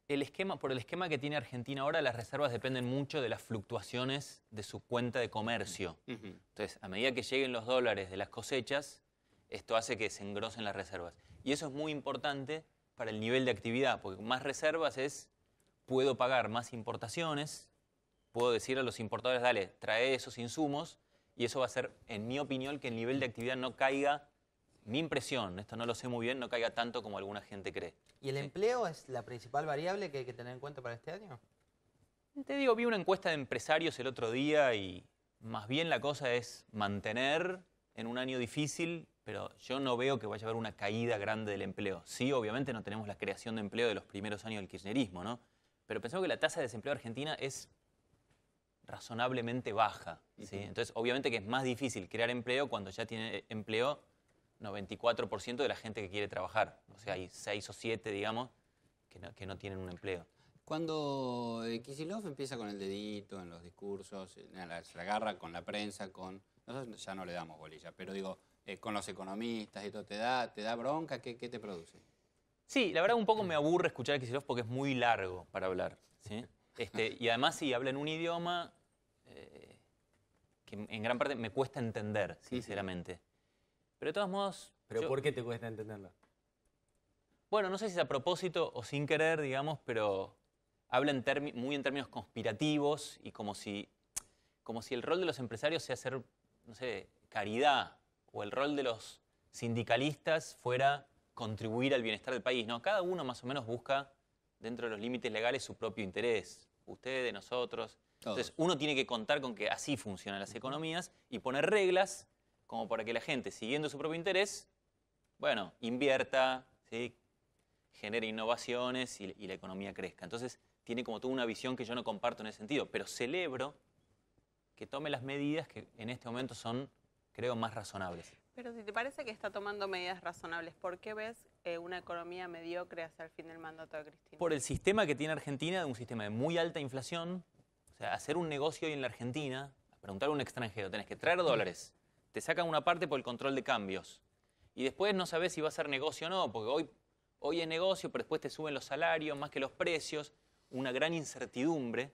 el esquema, por el esquema que tiene Argentina ahora, las reservas dependen mucho de las fluctuaciones de su cuenta de comercio. Entonces, a medida que lleguen los dólares de las cosechas, esto hace que se engrosen las reservas. Y eso es muy importante para el nivel de actividad, porque más reservas es, puedo pagar más importaciones, puedo decir a los importadores, dale, trae esos insumos, y eso va a hacer, en mi opinión, que el nivel de actividad no caiga, mi impresión, esto no lo sé muy bien, no caiga tanto como alguna gente cree. ¿Y el Sí. empleo es la principal variable que hay que tener en cuenta para este año? Te digo, vi una encuesta de empresarios el otro día y más bien la cosa es mantener en un año difícil, pero yo no veo que vaya a haber una caída grande del empleo. Sí, obviamente no tenemos la creación de empleo de los primeros años del kirchnerismo, ¿no? Pero pensamos que la tasa de desempleo argentina es razonablemente baja. ¿sí? Entonces, obviamente que es más difícil crear empleo cuando ya tiene empleo 94% de la gente que quiere trabajar. O sea, hay 6 o 7, digamos, que no, que no tienen un empleo. Cuando eh, Kicillof empieza con el dedito en los discursos, eh, se agarra con la prensa, con... Nosotros ya no le damos bolilla, pero digo, eh, con los economistas y todo, ¿te da, te da bronca? ¿Qué, qué te produce? Sí, la verdad un poco me aburre escuchar a Kicillof porque es muy largo para hablar. ¿sí? Este, y además si habla en un idioma eh, que en gran parte me cuesta entender, sinceramente. Pero de todos modos... ¿Pero yo- por qué te cuesta entenderlo? Bueno, no sé si es a propósito o sin querer, digamos, pero habla en termi- muy en términos conspirativos y como si, como si el rol de los empresarios sea hacer, no sé, caridad o el rol de los sindicalistas fuera contribuir al bienestar del país. No, cada uno más o menos busca dentro de los límites legales su propio interés. Ustedes, nosotros. Entonces, uno tiene que contar con que así funcionan las economías y poner reglas como para que la gente, siguiendo su propio interés, bueno, invierta, ¿sí? genere innovaciones y, y la economía crezca. Entonces, tiene como toda una visión que yo no comparto en ese sentido, pero celebro que tome las medidas que en este momento son, creo, más razonables. Pero si te parece que está tomando medidas razonables, ¿por qué ves eh, una economía mediocre hacia el fin del mandato de Cristina? Por el sistema que tiene Argentina, de un sistema de muy alta inflación, o sea, hacer un negocio hoy en la Argentina, preguntar a un extranjero, tenés que traer dólares, te sacan una parte por el control de cambios, y después no sabes si va a ser negocio o no, porque hoy, hoy es negocio, pero después te suben los salarios más que los precios, una gran incertidumbre,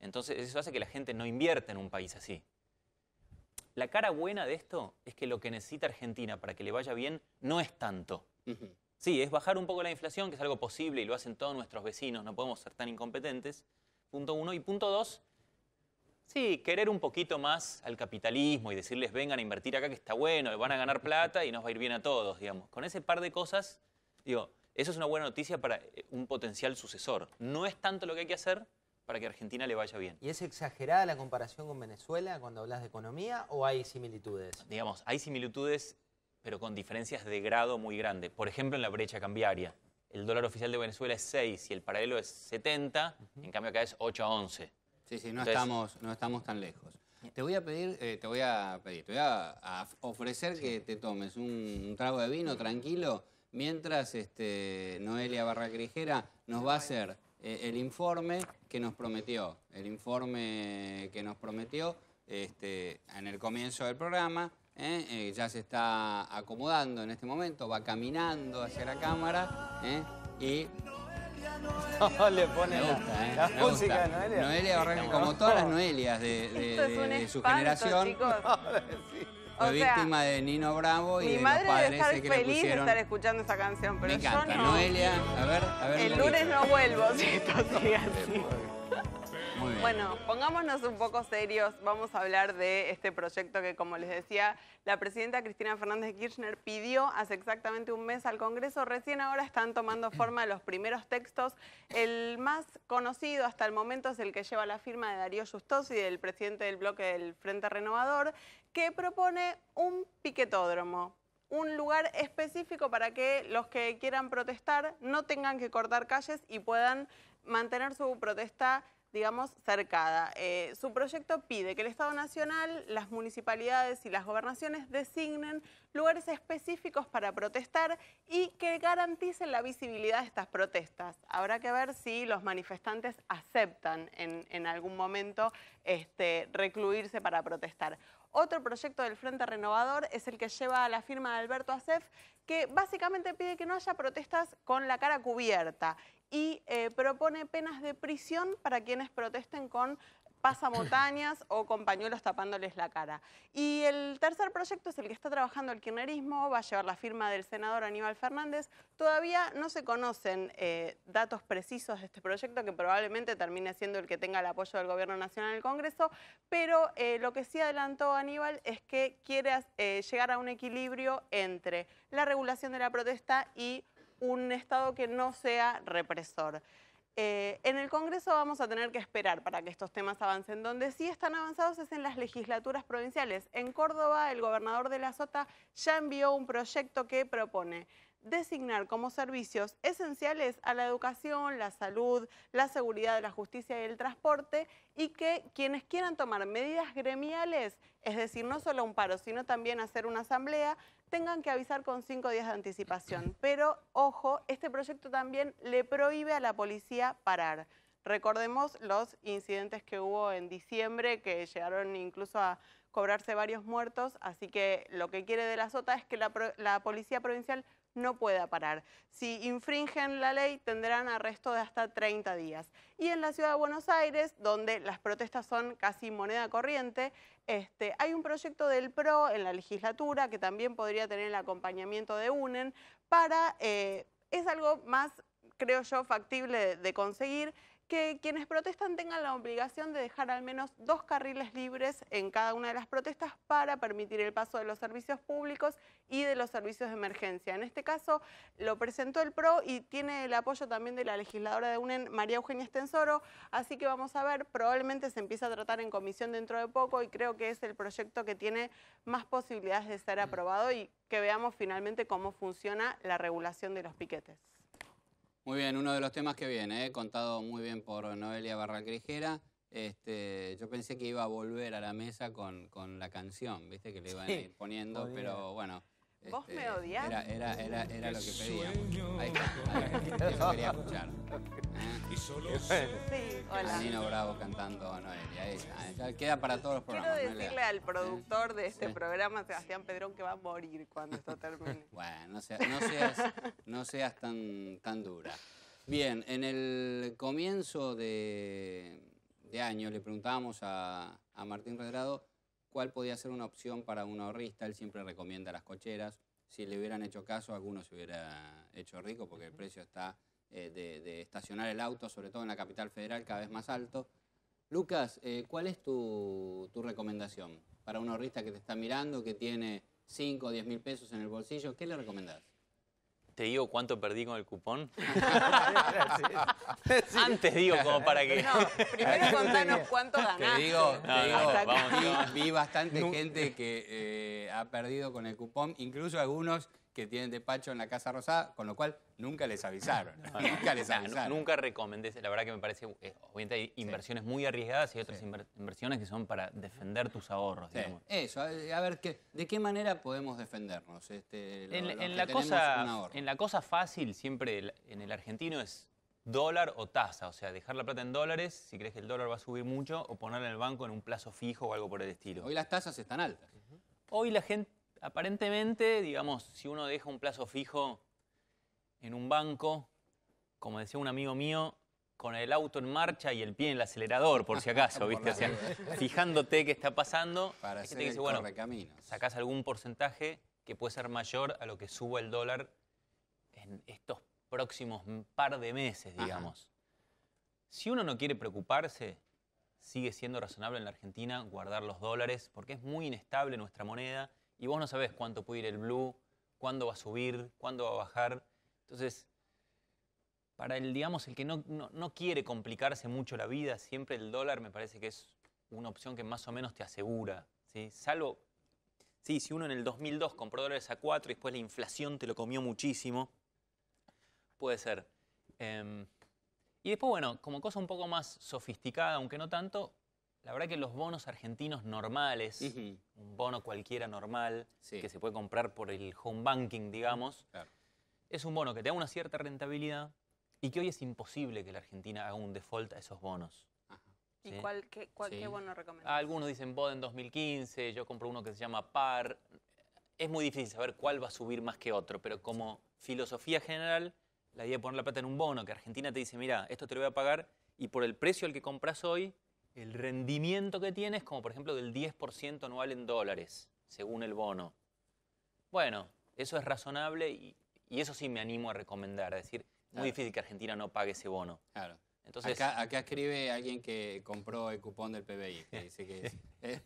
entonces eso hace que la gente no invierta en un país así. La cara buena de esto es que lo que necesita Argentina para que le vaya bien no es tanto. Sí, es bajar un poco la inflación, que es algo posible y lo hacen todos nuestros vecinos, no podemos ser tan incompetentes. Punto uno. Y punto dos, sí, querer un poquito más al capitalismo y decirles vengan a invertir acá que está bueno, van a ganar plata y nos va a ir bien a todos, digamos. Con ese par de cosas, digo, eso es una buena noticia para eh, un potencial sucesor. No es tanto lo que hay que hacer para que a Argentina le vaya bien. ¿Y es exagerada la comparación con Venezuela cuando hablas de economía o hay similitudes? digamos, hay similitudes, pero con diferencias de grado muy grande. Por ejemplo, en la brecha cambiaria. El dólar oficial de Venezuela es 6 y el paralelo es 70, en cambio acá es 8 a 11. Sí, sí, no, Entonces- estamos, no estamos tan lejos. Te voy a pedir, eh, te voy a pedir, te voy a, a ofrecer que te tomes un, un trago de vino tranquilo mientras este, Noelia Barracrijera nos va a hacer eh, el informe que nos prometió, el informe que nos prometió este, en el comienzo del programa. ¿Eh? Eh, ya se está acomodando en este momento, va caminando hacia la cámara ¿eh? y le pone me la, gusta, ¿eh? la Me música, gusta. Noelia. Noelia Barranca, como todas las Noelias de, de- Esto es de- un de su espanto, generación, chicos. fue O sea, víctima de Nino Bravo y Mi de los madre debe padres estar ese que le feliz de estar escuchando esa canción, pero Me yo encanta. no. Noelia, a ver, a ver. El lunes no vuelvo si esto sigue así. Bueno, pongámonos un poco serios. Vamos a hablar de este proyecto que, como les decía, la presidenta Cristina Fernández de Kirchner pidió hace exactamente un mes al Congreso. Recién ahora están tomando forma los primeros textos. El más conocido hasta el momento es el que lleva la firma de Darío Justosi, del presidente del bloque del Frente Renovador, que propone un piquetódromo un lugar específico para que los que quieran protestar no tengan que cortar calles y puedan mantener su protesta digamos, cercada. Eh, su proyecto pide que el Estado Nacional, las municipalidades y las gobernaciones designen lugares específicos para protestar y que garanticen la visibilidad de estas protestas. Habrá que ver si los manifestantes aceptan en, en algún momento este, recluirse para protestar. Otro proyecto del Frente Renovador es el que lleva la firma de Alberto Acef, que básicamente pide que no haya protestas con la cara cubierta y eh, propone penas de prisión para quienes protesten con pasamontañas o con pañuelos tapándoles la cara. Y el tercer proyecto es el que está trabajando el kirchnerismo, va a llevar la firma del senador Aníbal Fernández. Todavía no se conocen eh, datos precisos de este proyecto, que probablemente termine siendo el que tenga el apoyo del Gobierno Nacional en el Congreso, pero eh, lo que sí adelantó Aníbal es que quiere eh, llegar a un equilibrio entre la regulación de la protesta y un Estado que no sea represor. Eh, en el Congreso vamos a tener que esperar para que estos temas avancen. Donde sí están avanzados es en las legislaturas provinciales. En Córdoba, el gobernador de la Sota ya envió un proyecto que propone designar como servicios esenciales a la educación, la salud, la seguridad la justicia y el transporte y que quienes quieran tomar medidas gremiales, es decir, no solo un paro, sino también hacer una asamblea, tengan que avisar con cinco días de anticipación. Pero, ojo, este proyecto también le prohíbe a la policía parar. Recordemos los incidentes que hubo en diciembre, que llegaron incluso a cobrarse varios muertos, así que lo que quiere de la Sota es que la, la policía provincial no pueda parar. Si infringen la ley, tendrán arresto de hasta 30 días. Y en la ciudad de Buenos Aires, donde las protestas son casi moneda corriente, este, hay un proyecto del PRO en la legislatura que también podría tener el acompañamiento de UNEN para, eh, es algo más, creo yo, factible de conseguir, que quienes protestan tengan la obligación de dejar al menos dos carriles libres en cada una de las protestas para permitir el paso de los servicios públicos y de los servicios de emergencia. En este caso lo presentó el PRO y tiene el apoyo también de la legisladora de UNEN, María Eugenia Estensoro, así que vamos a ver, probablemente se empieza a tratar en comisión dentro de poco y creo que es el proyecto que tiene más posibilidades de ser aprobado y que veamos finalmente cómo funciona la regulación de los piquetes. Muy bien, uno de los temas que viene, ¿eh? contado muy bien por Noelia Barracrijera. Este, yo pensé que iba a volver a la mesa con, con la canción, ¿viste? Que le iban a ir poniendo, pero bueno. ¿Vos me este, odiás? Era, era, era, era lo que pedíamos. Ahí está. Eso quería escuchar. ¿eh? Sí, hola. Nino Bravo cantando a Noelia. Ahí queda para todos los Quiero programas. Noelia. decirle al productor de este Sí. programa, Sebastián Pedrón, que va a morir cuando esto termine. Bueno, no seas, no seas, no seas tan, tan dura. Bien, en el comienzo de, de año le preguntábamos a, a Martín Redrado cuál podía ser una opción para un ahorrista. Él siempre recomienda las cocheras. Si le hubieran hecho caso, alguno se hubiera hecho rico porque el precio está eh, de, de estacionar el auto, sobre todo en la capital federal, cada vez más alto. Lucas, eh, ¿cuál es tu, tu recomendación para un ahorrista que te está mirando, que tiene 5 o 10 mil pesos en el bolsillo? ¿Qué le recomendás? ¿Te digo cuánto perdí con el cupón? Antes digo, como para que... No, primero contanos cuánto ganaste. Te digo, te No, digo, no, vamos, vi, vi bastante gente que eh, ha perdido con el cupón, incluso algunos que tienen despacho en la Casa Rosada, con lo cual nunca les avisaron. nunca les avisaron. Nunca recomendé, la verdad que me parece, eh, obviamente hay inversiones muy arriesgadas y hay otras Sí. inversiones que son para defender tus ahorros, Sí, digamos. Eso, a a ver, ¿qué, ¿de qué manera podemos defendernos? Este, lo- En, los en que la cosa, en la cosa fácil, siempre en el argentino es dólar o tasa, o sea, dejar la plata en dólares si crees que el dólar va a subir mucho o ponerla en el banco en un plazo fijo o algo por el estilo. Hoy las tasas están altas. Hoy la gente, aparentemente, digamos, si uno deja un plazo fijo en un banco, como decía un amigo mío, con el auto en marcha y el pie en el acelerador, por si acaso, ¿viste? O sea, fijándote qué está pasando, Para hay gente que dice, bueno, sacás algún porcentaje que puede ser mayor a lo que suba el dólar en estos próximos par de meses, Ajá. digamos. Si uno no quiere preocuparse, sigue siendo razonable en la Argentina guardar los dólares, porque es muy inestable nuestra moneda y vos no sabés cuánto puede ir el blue, cuándo va a subir, cuándo va a bajar. Entonces, para el, digamos, el que no, no- no quiere complicarse mucho la vida, siempre el dólar me parece que es una opción que más o menos te asegura. ¿sí? Salvo, sí, si uno en el 2002 compró dólares a 4 y después la inflación te lo comió muchísimo, puede ser. Em, y después, bueno, como cosa un poco más sofisticada, aunque no tanto, la verdad que los bonos argentinos normales, Ujú, un bono cualquiera normal, Sí. que se puede comprar por el home banking, digamos, claro. es un bono que te da una cierta rentabilidad y que hoy es imposible que la Argentina haga un default a esos bonos. Ajá. ¿Y Sí. cuál, qué, cuál, Sí. qué bueno recomendás? Algunos dicen BOD en 2015, yo compro uno que se llama PAR. Es muy difícil saber cuál va a subir más que otro, pero como filosofía general, la idea de poner la plata en un bono, que Argentina te dice, mira, esto te lo voy a pagar, y por el precio al que compras hoy, el rendimiento que tienes, como por ejemplo del 10% anual en dólares, según el bono. Bueno, eso es razonable y, y eso sí me animo a recomendar, es decir, muy Claro. difícil que Argentina no pague ese bono. Claro. Entonces, acá, acá escribe alguien que compró el cupón del PBI, que dice que es, eh,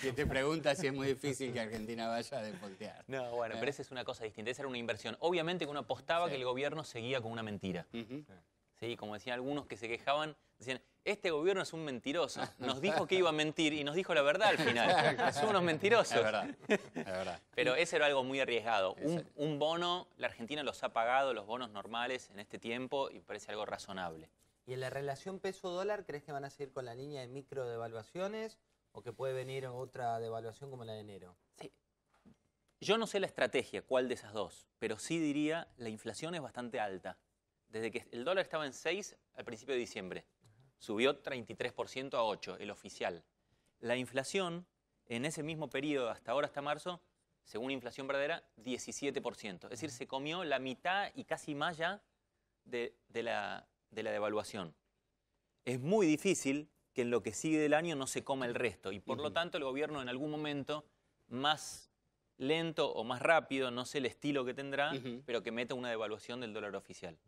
que te pregunta si es muy difícil que Argentina vaya a defaultear. No, bueno, Eh. pero esa es una cosa distinta. Esa era una inversión. Obviamente que uno apostaba Sí. que el gobierno seguía con una mentira. ¿sí? Como decían algunos que se quejaban, decían, este gobierno es un mentiroso. Nos dijo que iba a mentir y nos dijo la verdad al final. Son unos mentirosos. Es verdad, es verdad. Pero ese era algo muy arriesgado. Un, bono, la Argentina los ha pagado, los bonos normales, en este tiempo, y parece algo razonable. ¿Y en la relación peso-dólar crees que van a seguir con la línea de micro devaluaciones o que puede venir otra devaluación como la de enero? Yo no sé la estrategia, cuál de esas dos, pero sí diría, la inflación es bastante alta. Desde que el dólar estaba en 6 al principio de diciembre, subió 33% a 8, el oficial. La inflación, en ese mismo periodo, hasta ahora, hasta marzo, según inflación verdadera, 17%. Es decir, se comió la mitad y casi más ya de, de la, de la devaluación. Es muy difícil que en lo que sigue del año no se coma el resto y por lo tanto el gobierno en algún momento más lento o más rápido, no sé el estilo que tendrá, pero que meta una devaluación del dólar oficial.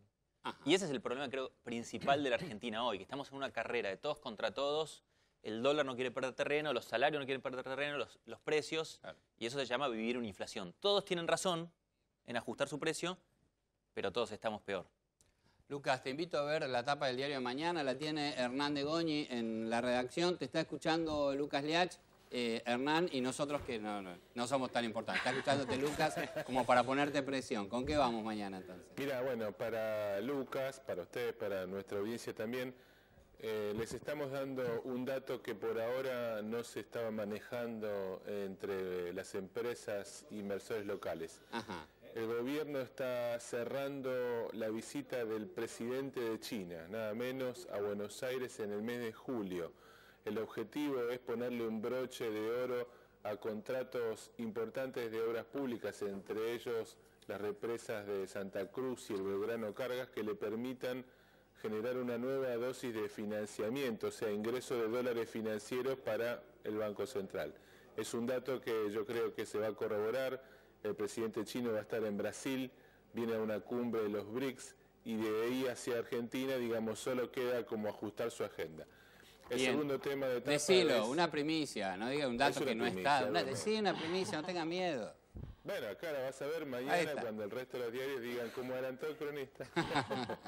Ajá. Y ese es el problema, creo, principal de la Argentina hoy, que estamos en una carrera de todos contra todos, el dólar no quiere perder terreno, los salarios no quieren perder terreno, los, los precios, Claro. y eso se llama vivir una inflación. Todos tienen razón en ajustar su precio, pero todos estamos peor. Lucas, te invito a ver la tapa del diario de mañana, la tiene Hernán de Goñi en la redacción, te está escuchando Lucas Liach, eh, Hernán y nosotros que no, no, no somos tan importantes, está escuchándote Lucas como para ponerte presión. ¿Con qué vamos mañana entonces? Mira, bueno, para Lucas, para ustedes, para nuestra audiencia también, eh, les estamos dando un dato que por ahora no se estaba manejando entre las empresas inversores locales. Ajá. El gobierno está cerrando la visita del presidente de China, nada menos, a Buenos Aires en el mes de julio. El objetivo es ponerle un broche de oro a contratos importantes de obras públicas, entre ellos las represas de Santa Cruz y el Belgrano Cargas, que le permitan generar una nueva dosis de financiamiento, o sea, ingreso de dólares financieros para el Banco Central. Es un dato que yo creo que se va a corroborar. El presidente chino va a estar en Brasil, viene a una cumbre de los BRICS y de ahí hacia Argentina, digamos, solo queda como ajustar su agenda. El Bien. segundo tema de etapa Decilo, es- una primicia, no diga un dato que no primicia, está. Una, decí una primicia, no tenga miedo. Bueno, acá la vas a ver mañana cuando el resto de los diarios digan cómo adelantó el cronista.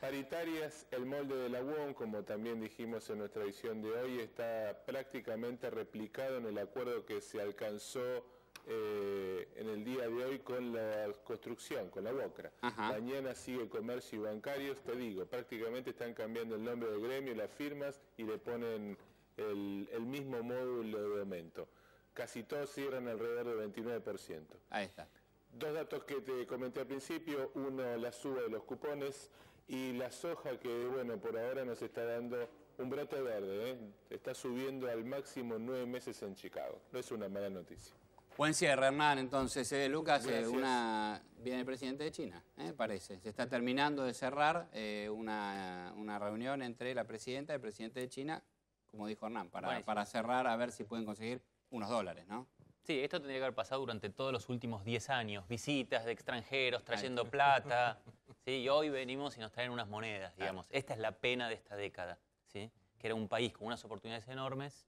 Paritarias, el molde de la UOM, como también dijimos en nuestra edición de hoy, está prácticamente replicado en el acuerdo que se alcanzó eh, en el día de hoy con la construcción, con la BOCRA. Ajá. Mañana sigue comercio y bancarios, te digo, prácticamente están cambiando el nombre del gremio, las firmas y le ponen el, el mismo módulo de aumento. Casi todos cierran alrededor del 29%. Ahí está. Dos datos que te comenté al principio, uno la suba de los cupones y la soja que, bueno, por ahora nos está dando un brote verde, ¿eh? está subiendo al máximo nueve meses en Chicago. No es una mala noticia. Buen cierre, Hernán. Entonces, eh, Lucas, eh, una viene el presidente de China, eh, parece. Se está terminando de cerrar eh, una, una reunión entre la presidenta y el presidente de China, como dijo Hernán, para, para cerrar a ver si pueden conseguir unos dólares, ¿no? Sí, esto tendría que haber pasado durante todos los últimos 10 años. Visitas de extranjeros trayendo plata. ¿sí? Y hoy venimos y nos traen unas monedas, digamos. Esta es la pena de esta década. ¿sí? Que era un país con unas oportunidades enormes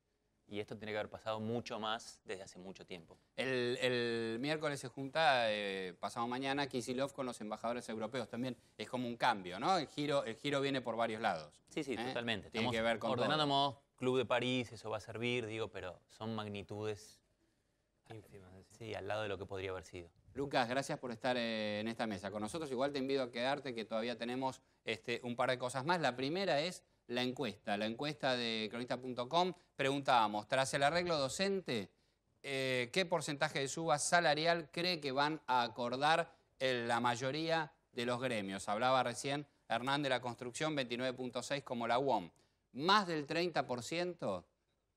y esto tiene que haber pasado mucho más desde hace mucho tiempo. El, el miércoles se junta, eh, pasado mañana, Kisilov con los embajadores europeos. También es como un cambio, ¿no? El giro, el giro viene por varios lados. Sí, sí, ¿eh? totalmente. Tiene Estamos que ver con todo. modo Club de París, eso va a servir, digo, pero son magnitudes ínfimas. Sí, al lado de lo que podría haber sido. Lucas, gracias por estar eh, en esta mesa con nosotros. Igual te invito a quedarte, que todavía tenemos este, un par de cosas más. La primera es la encuesta, la encuesta de cronista.com. Preguntábamos, tras el arreglo docente, eh, ¿qué porcentaje de suba salarial cree que van a acordar en la mayoría de los gremios? Hablaba recién Hernán de la construcción, 29.6 como la UOM. Más del 30%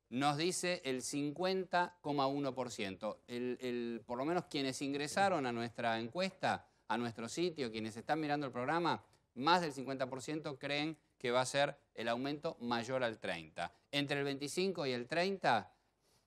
nos dice el 50,1%. El, el- por lo menos quienes ingresaron a nuestra encuesta, a nuestro sitio, quienes están mirando el programa, más del 50% creen que va a ser el aumento mayor al 30%. Entre el 25 y el 30,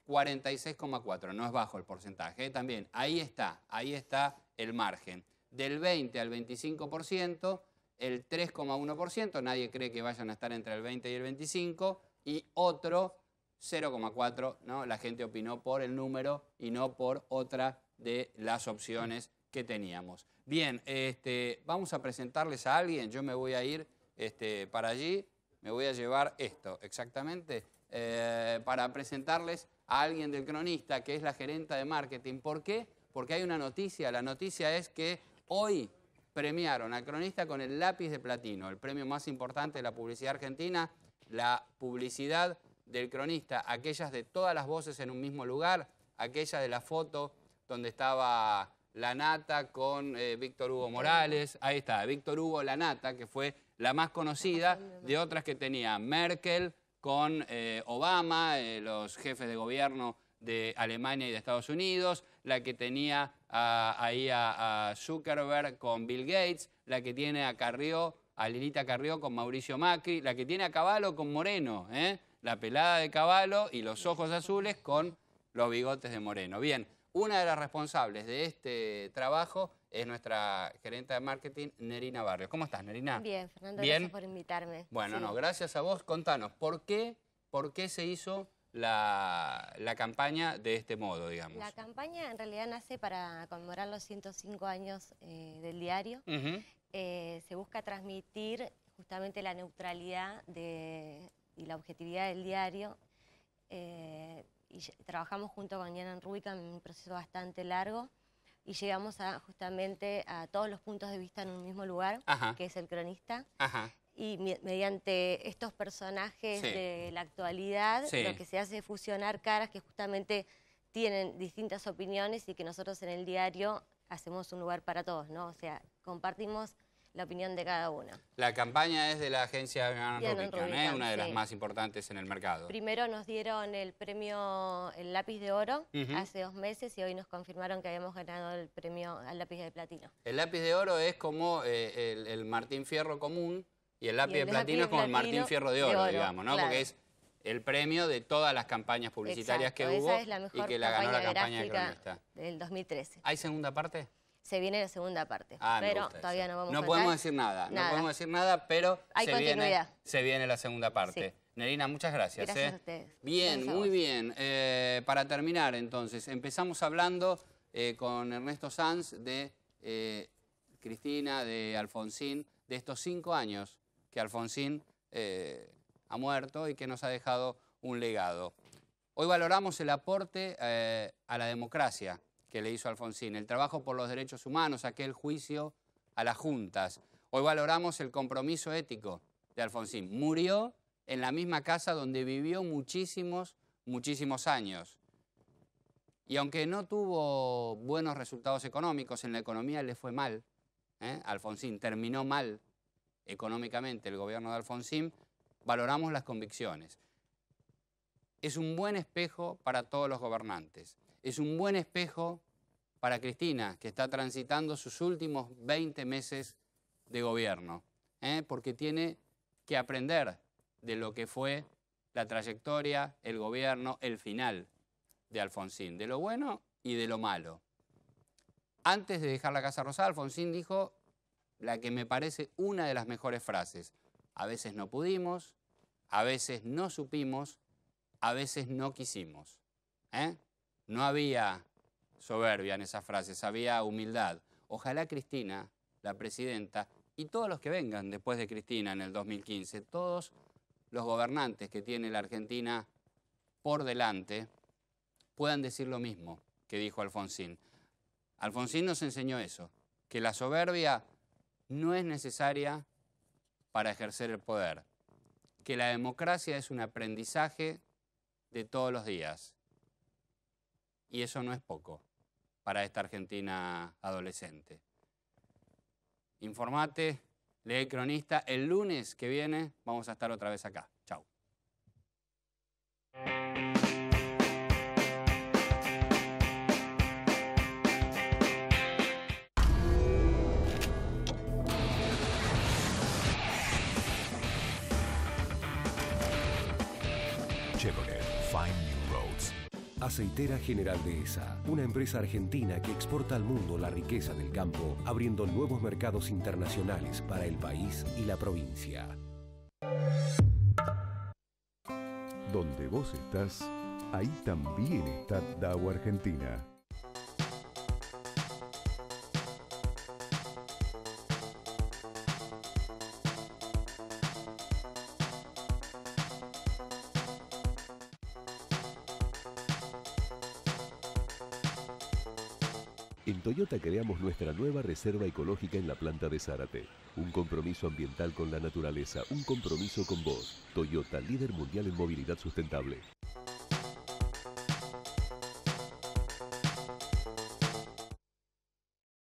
46,4%. No es bajo el porcentaje. ¿eh? También ahí está, ahí está el margen. Del 20 al 25%, el 3,1%. Nadie cree que vayan a estar entre el 20 y el 25. Y otro 0,4, ¿no? La gente opinó por el número y no por otra de las opciones que teníamos. Bien, este, vamos a presentarles a alguien. Yo me voy a ir este, para allí. Me voy a llevar esto, exactamente, eh, para presentarles a alguien del cronista, que es la gerenta de marketing. ¿Por qué? Porque hay una noticia. La noticia es que hoy premiaron al cronista con el lápiz de platino, el premio más importante de la publicidad argentina, la publicidad del cronista, aquellas de todas las voces en un mismo lugar, aquella de la foto donde estaba la nata con eh, Víctor Hugo Morales, ahí está, Víctor Hugo La Nata, que fue la más conocida de otras que tenía Merkel con eh, Obama, eh, los jefes de gobierno de Alemania y de Estados Unidos, la que tenía ahí a, Zuckerberg con Bill Gates, la que tiene a Carrió, a Lilita Carrió con Mauricio Macri, la que tiene a Caballo con Moreno, ¿eh? la pelada de Caballo y los ojos azules con los bigotes de Moreno. Bien, una de las responsables de este trabajo es nuestra gerente de marketing, Nerina Barrios. ¿Cómo estás, Nerina? Bien, Fernando, gracias por invitarme. Bueno, no, gracias a vos. Contanos, ¿por qué, por qué se hizo la, campaña de este modo, digamos? La campaña en realidad nace para conmemorar los 105 años eh, del diario. Eh, se busca transmitir justamente la neutralidad y la objetividad del diario. Eh, y trabajamos junto con Diana Rubika en un proceso bastante largo y llegamos a, justamente a todos los puntos de vista en un mismo lugar, que es el cronista. Y mediante estos personajes de la actualidad, lo que se hace es fusionar caras que justamente tienen distintas opiniones y que nosotros en el diario hacemos un lugar para todos, ¿no? O sea, compartimos la opinión de cada uno. La campaña es de la agencia Rubicon, ¿eh? una de las más importantes en el mercado. Primero nos dieron el premio el lápiz de oro hace dos meses y hoy nos confirmaron que habíamos ganado el premio al lápiz de platino. El lápiz de oro es como eh, el, Martín Fierro común y el lápiz de platino es como el Martín Fierro de oro, digamos, ¿no? Porque es el premio de todas las campañas publicitarias que hubo y que la ganó la campaña de cronista. del 2013. ¿Hay segunda parte? Se viene la segunda parte. Ah, pero todavía no vamos no podemos decir nada, no podemos decir nada, pero se, viene, se viene la segunda parte. Nerina, muchas gracias. Gracias a ¿eh? ustedes. Bien, muy bien. Eh, para terminar, entonces, empezamos hablando eh, con Ernesto Sanz de Cristina, de Alfonsín, de estos cinco años que Alfonsín ha muerto y que nos ha dejado un legado. Hoy valoramos el aporte a la democracia que le hizo Alfonsín, el trabajo por los derechos humanos, aquel juicio a las juntas. Hoy valoramos el compromiso ético de Alfonsín. Murió en la misma casa donde vivió muchísimos, muchísimos años. Y aunque no tuvo buenos resultados económicos, en la economía le fue mal. ¿eh? Alfonsín terminó mal económicamente el gobierno de Alfonsín, valoramos las convicciones. Es un buen espejo para todos los gobernantes es un buen espejo para Cristina, que está transitando sus últimos 20 meses de gobierno, ¿eh? porque tiene que aprender de lo que fue la trayectoria, el gobierno, el final de Alfonsín, de lo bueno y de lo malo. Antes de dejar la Casa Rosada, Alfonsín dijo la que me parece una de las mejores frases. A veces no pudimos, a veces no supimos, a veces no quisimos. ¿eh? No había soberbia en esas frases, había humildad. Ojalá Cristina, la presidenta, y todos los que vengan después de Cristina en el 2015, todos los gobernantes que tiene la Argentina por delante, puedan decir lo mismo que dijo Alfonsín. Alfonsín nos enseñó eso, que la soberbia no es necesaria para ejercer el poder, que la democracia es un aprendizaje de todos los días y eso no es poco para esta Argentina adolescente. Informate, lee cronista. El lunes que viene vamos a estar otra vez acá. Chau. Aceitera General de ESA, una empresa argentina que exporta al mundo la riqueza del campo, abriendo nuevos mercados internacionales para el país y la provincia. Donde vos estás, ahí también está DAO Argentina. Toyota creamos nuestra nueva reserva ecológica en la planta de Zárate. Un compromiso ambiental con la naturaleza, un compromiso con vos. Toyota, líder mundial en movilidad sustentable.